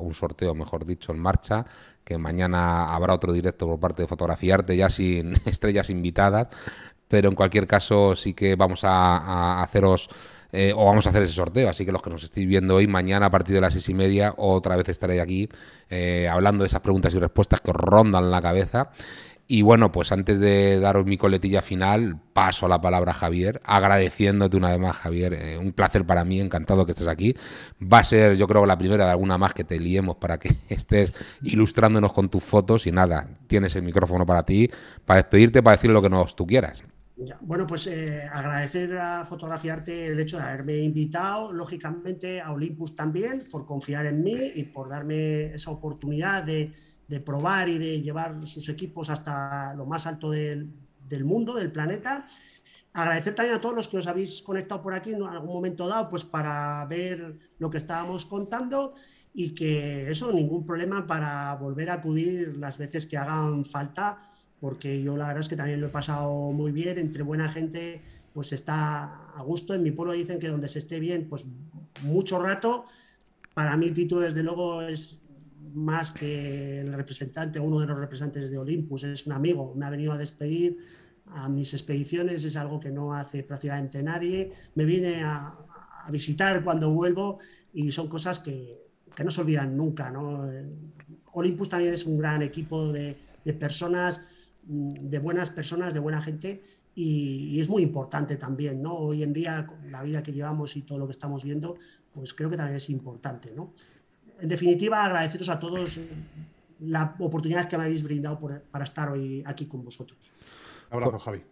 Speaker 1: un sorteo, mejor dicho, en marcha, que mañana habrá otro directo por parte de Fotografiarte, ya sin [LAUGHS] estrellas invitadas, pero en cualquier caso sí que vamos a, haceros... Eh, o vamos a hacer ese sorteo, así que los que nos estéis viendo hoy, mañana a partir de las seis y media, otra vez estaré aquí eh, hablando de esas preguntas y respuestas que os rondan la cabeza y bueno, pues antes de daros mi coletilla final, paso la palabra a Javier, agradeciéndote una vez más, Javier. Eh, un placer para mí, encantado que estés aquí. Va a ser, yo creo, la primera de alguna más que te liemos para que [LAUGHS] estés ilustrándonos con tus fotos. Y nada, tienes el micrófono para ti, para despedirte, para decir lo que nos tú quieras.
Speaker 3: Bueno, pues eh, agradecer a Fotografiarte el hecho de haberme invitado, lógicamente a Olympus también, por confiar en mí y por darme esa oportunidad de de probar y de llevar sus equipos hasta lo más alto del, mundo, del planeta. Agradecer también a todos los que os habéis conectado por aquí en algún momento dado, pues para ver lo que estábamos contando y que eso, ningún problema para volver a acudir las veces que hagan falta, porque yo la verdad es que también lo he pasado muy bien, entre buena gente, pues está a gusto. En mi pueblo dicen que donde se esté bien, pues mucho rato. Para mí Tito, desde luego, es más que el representante, uno de los representantes de Olympus, es un amigo, me ha venido a despedir a mis expediciones, es algo que no hace prácticamente nadie, me viene a, visitar cuando vuelvo y son cosas que, que no se olvidan nunca. ¿no? Olympus también es un gran equipo de, de personas, de buenas personas, de buena gente y, y, es muy importante también, ¿no? Hoy en día, la vida que llevamos y todo lo que estamos viendo, pues creo que también es importante, ¿no? En definitiva, agradeceros a todos la oportunidad que me habéis brindado para estar hoy aquí con vosotros.
Speaker 2: abrazo, pues, Javi.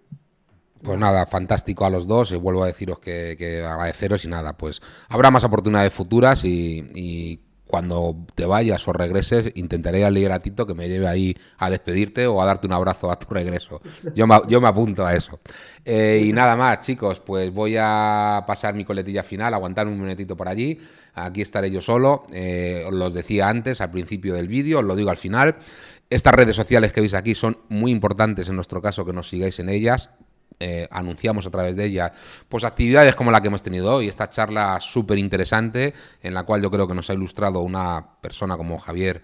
Speaker 1: Pues nada, fantástico a los dos. Y vuelvo a deciros que, agradeceros y nada, pues habrá más oportunidades futuras y, cuando te vayas o regreses, intentaré leer a Tito que me lleve ahí a despedirte o a darte un abrazo a tu regreso. Yo me, yo me apunto a eso. Eh, y nada más, chicos, pues voy a pasar mi coletilla final, aguantar un minutito por allí. Aquí estaré yo solo. Eh, os lo decía antes, al principio del vídeo, os lo digo al final. Estas redes sociales que veis aquí son muy importantes en nuestro caso que nos sigáis en ellas. Eh, anunciamos a través de ellas pues actividades como la que hemos tenido hoy, esta charla súper interesante en la cual yo creo que nos ha ilustrado una persona como Javier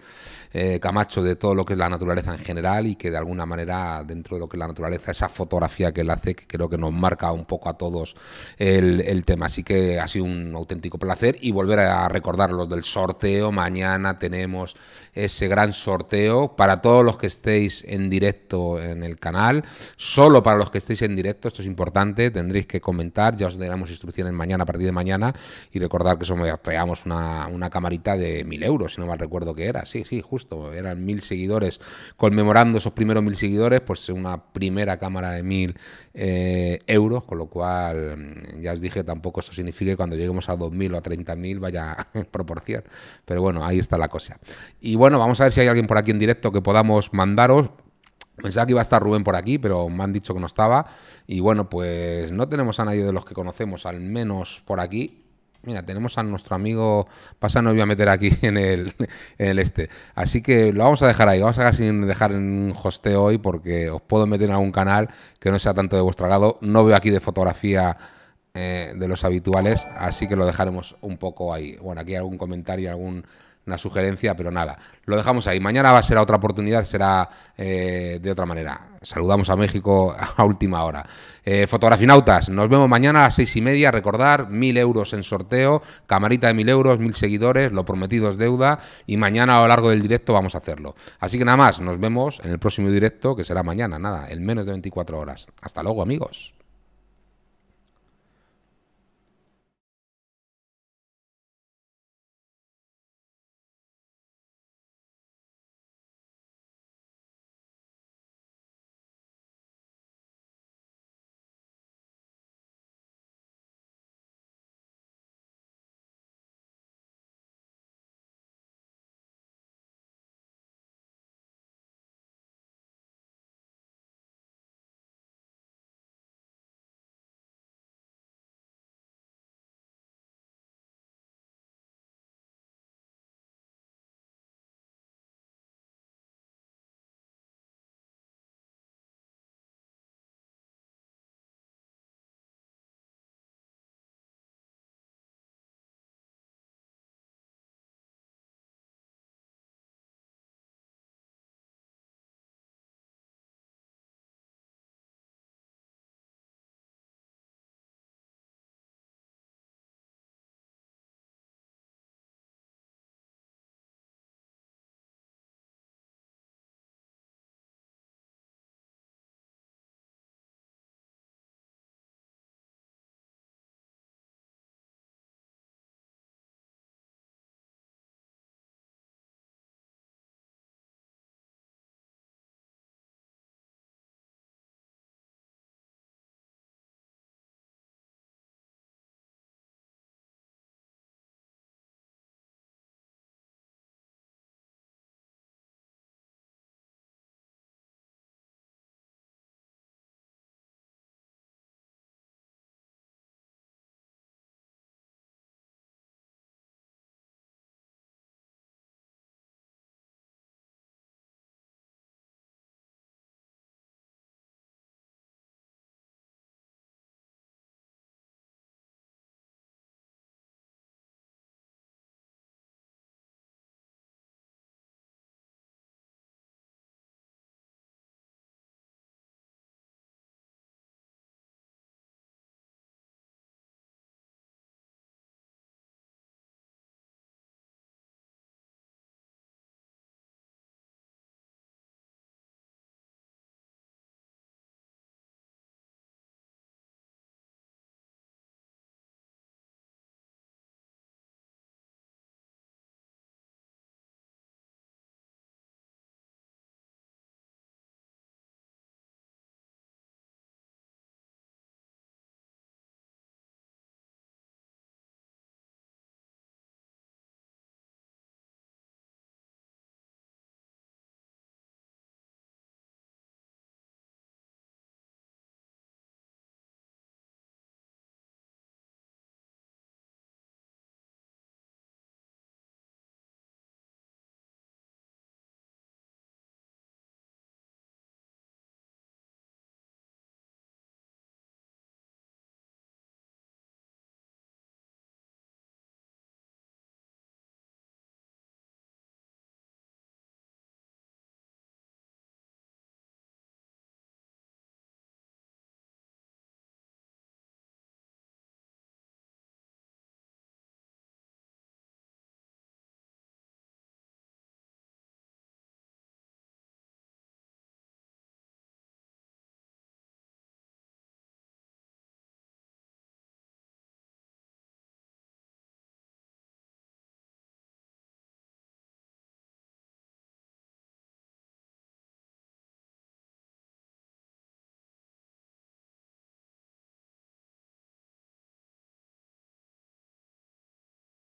Speaker 1: eh, Camacho de todo lo que es la naturaleza en general y que de alguna manera dentro de lo que es la naturaleza, esa fotografía que él hace, que creo que nos marca un poco a todos el, tema. Así que ha sido un auténtico placer y volver a recordar los del sorteo. Mañana tenemos ese gran sorteo para todos los que estéis en directo en el canal. Solo para los que estéis en directo, esto es importante, tendréis que comentar, ya os daremos instrucciones mañana a partir de mañana y recordar que somos, traíamos una, una camarita de mil euros, si no mal recuerdo que era. Sí, sí, justo eran mil seguidores, conmemorando esos primeros mil seguidores, pues una primera cámara de mil eh, euros, con lo cual, mm, ya os dije, tampoco eso significa que cuando lleguemos a 2.000 o a 30.000 vaya [LAUGHS] proporción, pero bueno, ahí está la cosa. Y vamos a ver si hay alguien por aquí en directo que podamos mandaros. Pensaba que iba a estar Rubén por aquí, pero me han dicho que no estaba. Y bueno, pues no tenemos a nadie de los que conocemos, al menos por aquí. Mira, tenemos a nuestro amigo, pasa, no voy a meter aquí en el, este. Así que lo vamos a dejar ahí, vamos a dejar sin dejar en hosteo hoy porque os puedo meter en algún canal que no sea tanto de vuestro agrado. No veo aquí de fotografía eh, de los habituales, así que lo dejaremos un poco ahí. Bueno, aquí algún comentario, algún una sugerencia, pero nada, lo dejamos ahí. Mañana va a ser otra oportunidad, será eh, de otra manera. Saludamos a México [LAUGHS] a última hora. Eh, fotografinautas, nos vemos mañana a las seis y media. Recordar, mil euros en sorteo, camarita de mil euros, mil seguidores, lo prometido es deuda y mañana a lo largo del directo vamos a hacerlo. Así que nada más, nos vemos en el próximo directo que será mañana, nada, en menos de 24 horas. Hasta luego, amigos.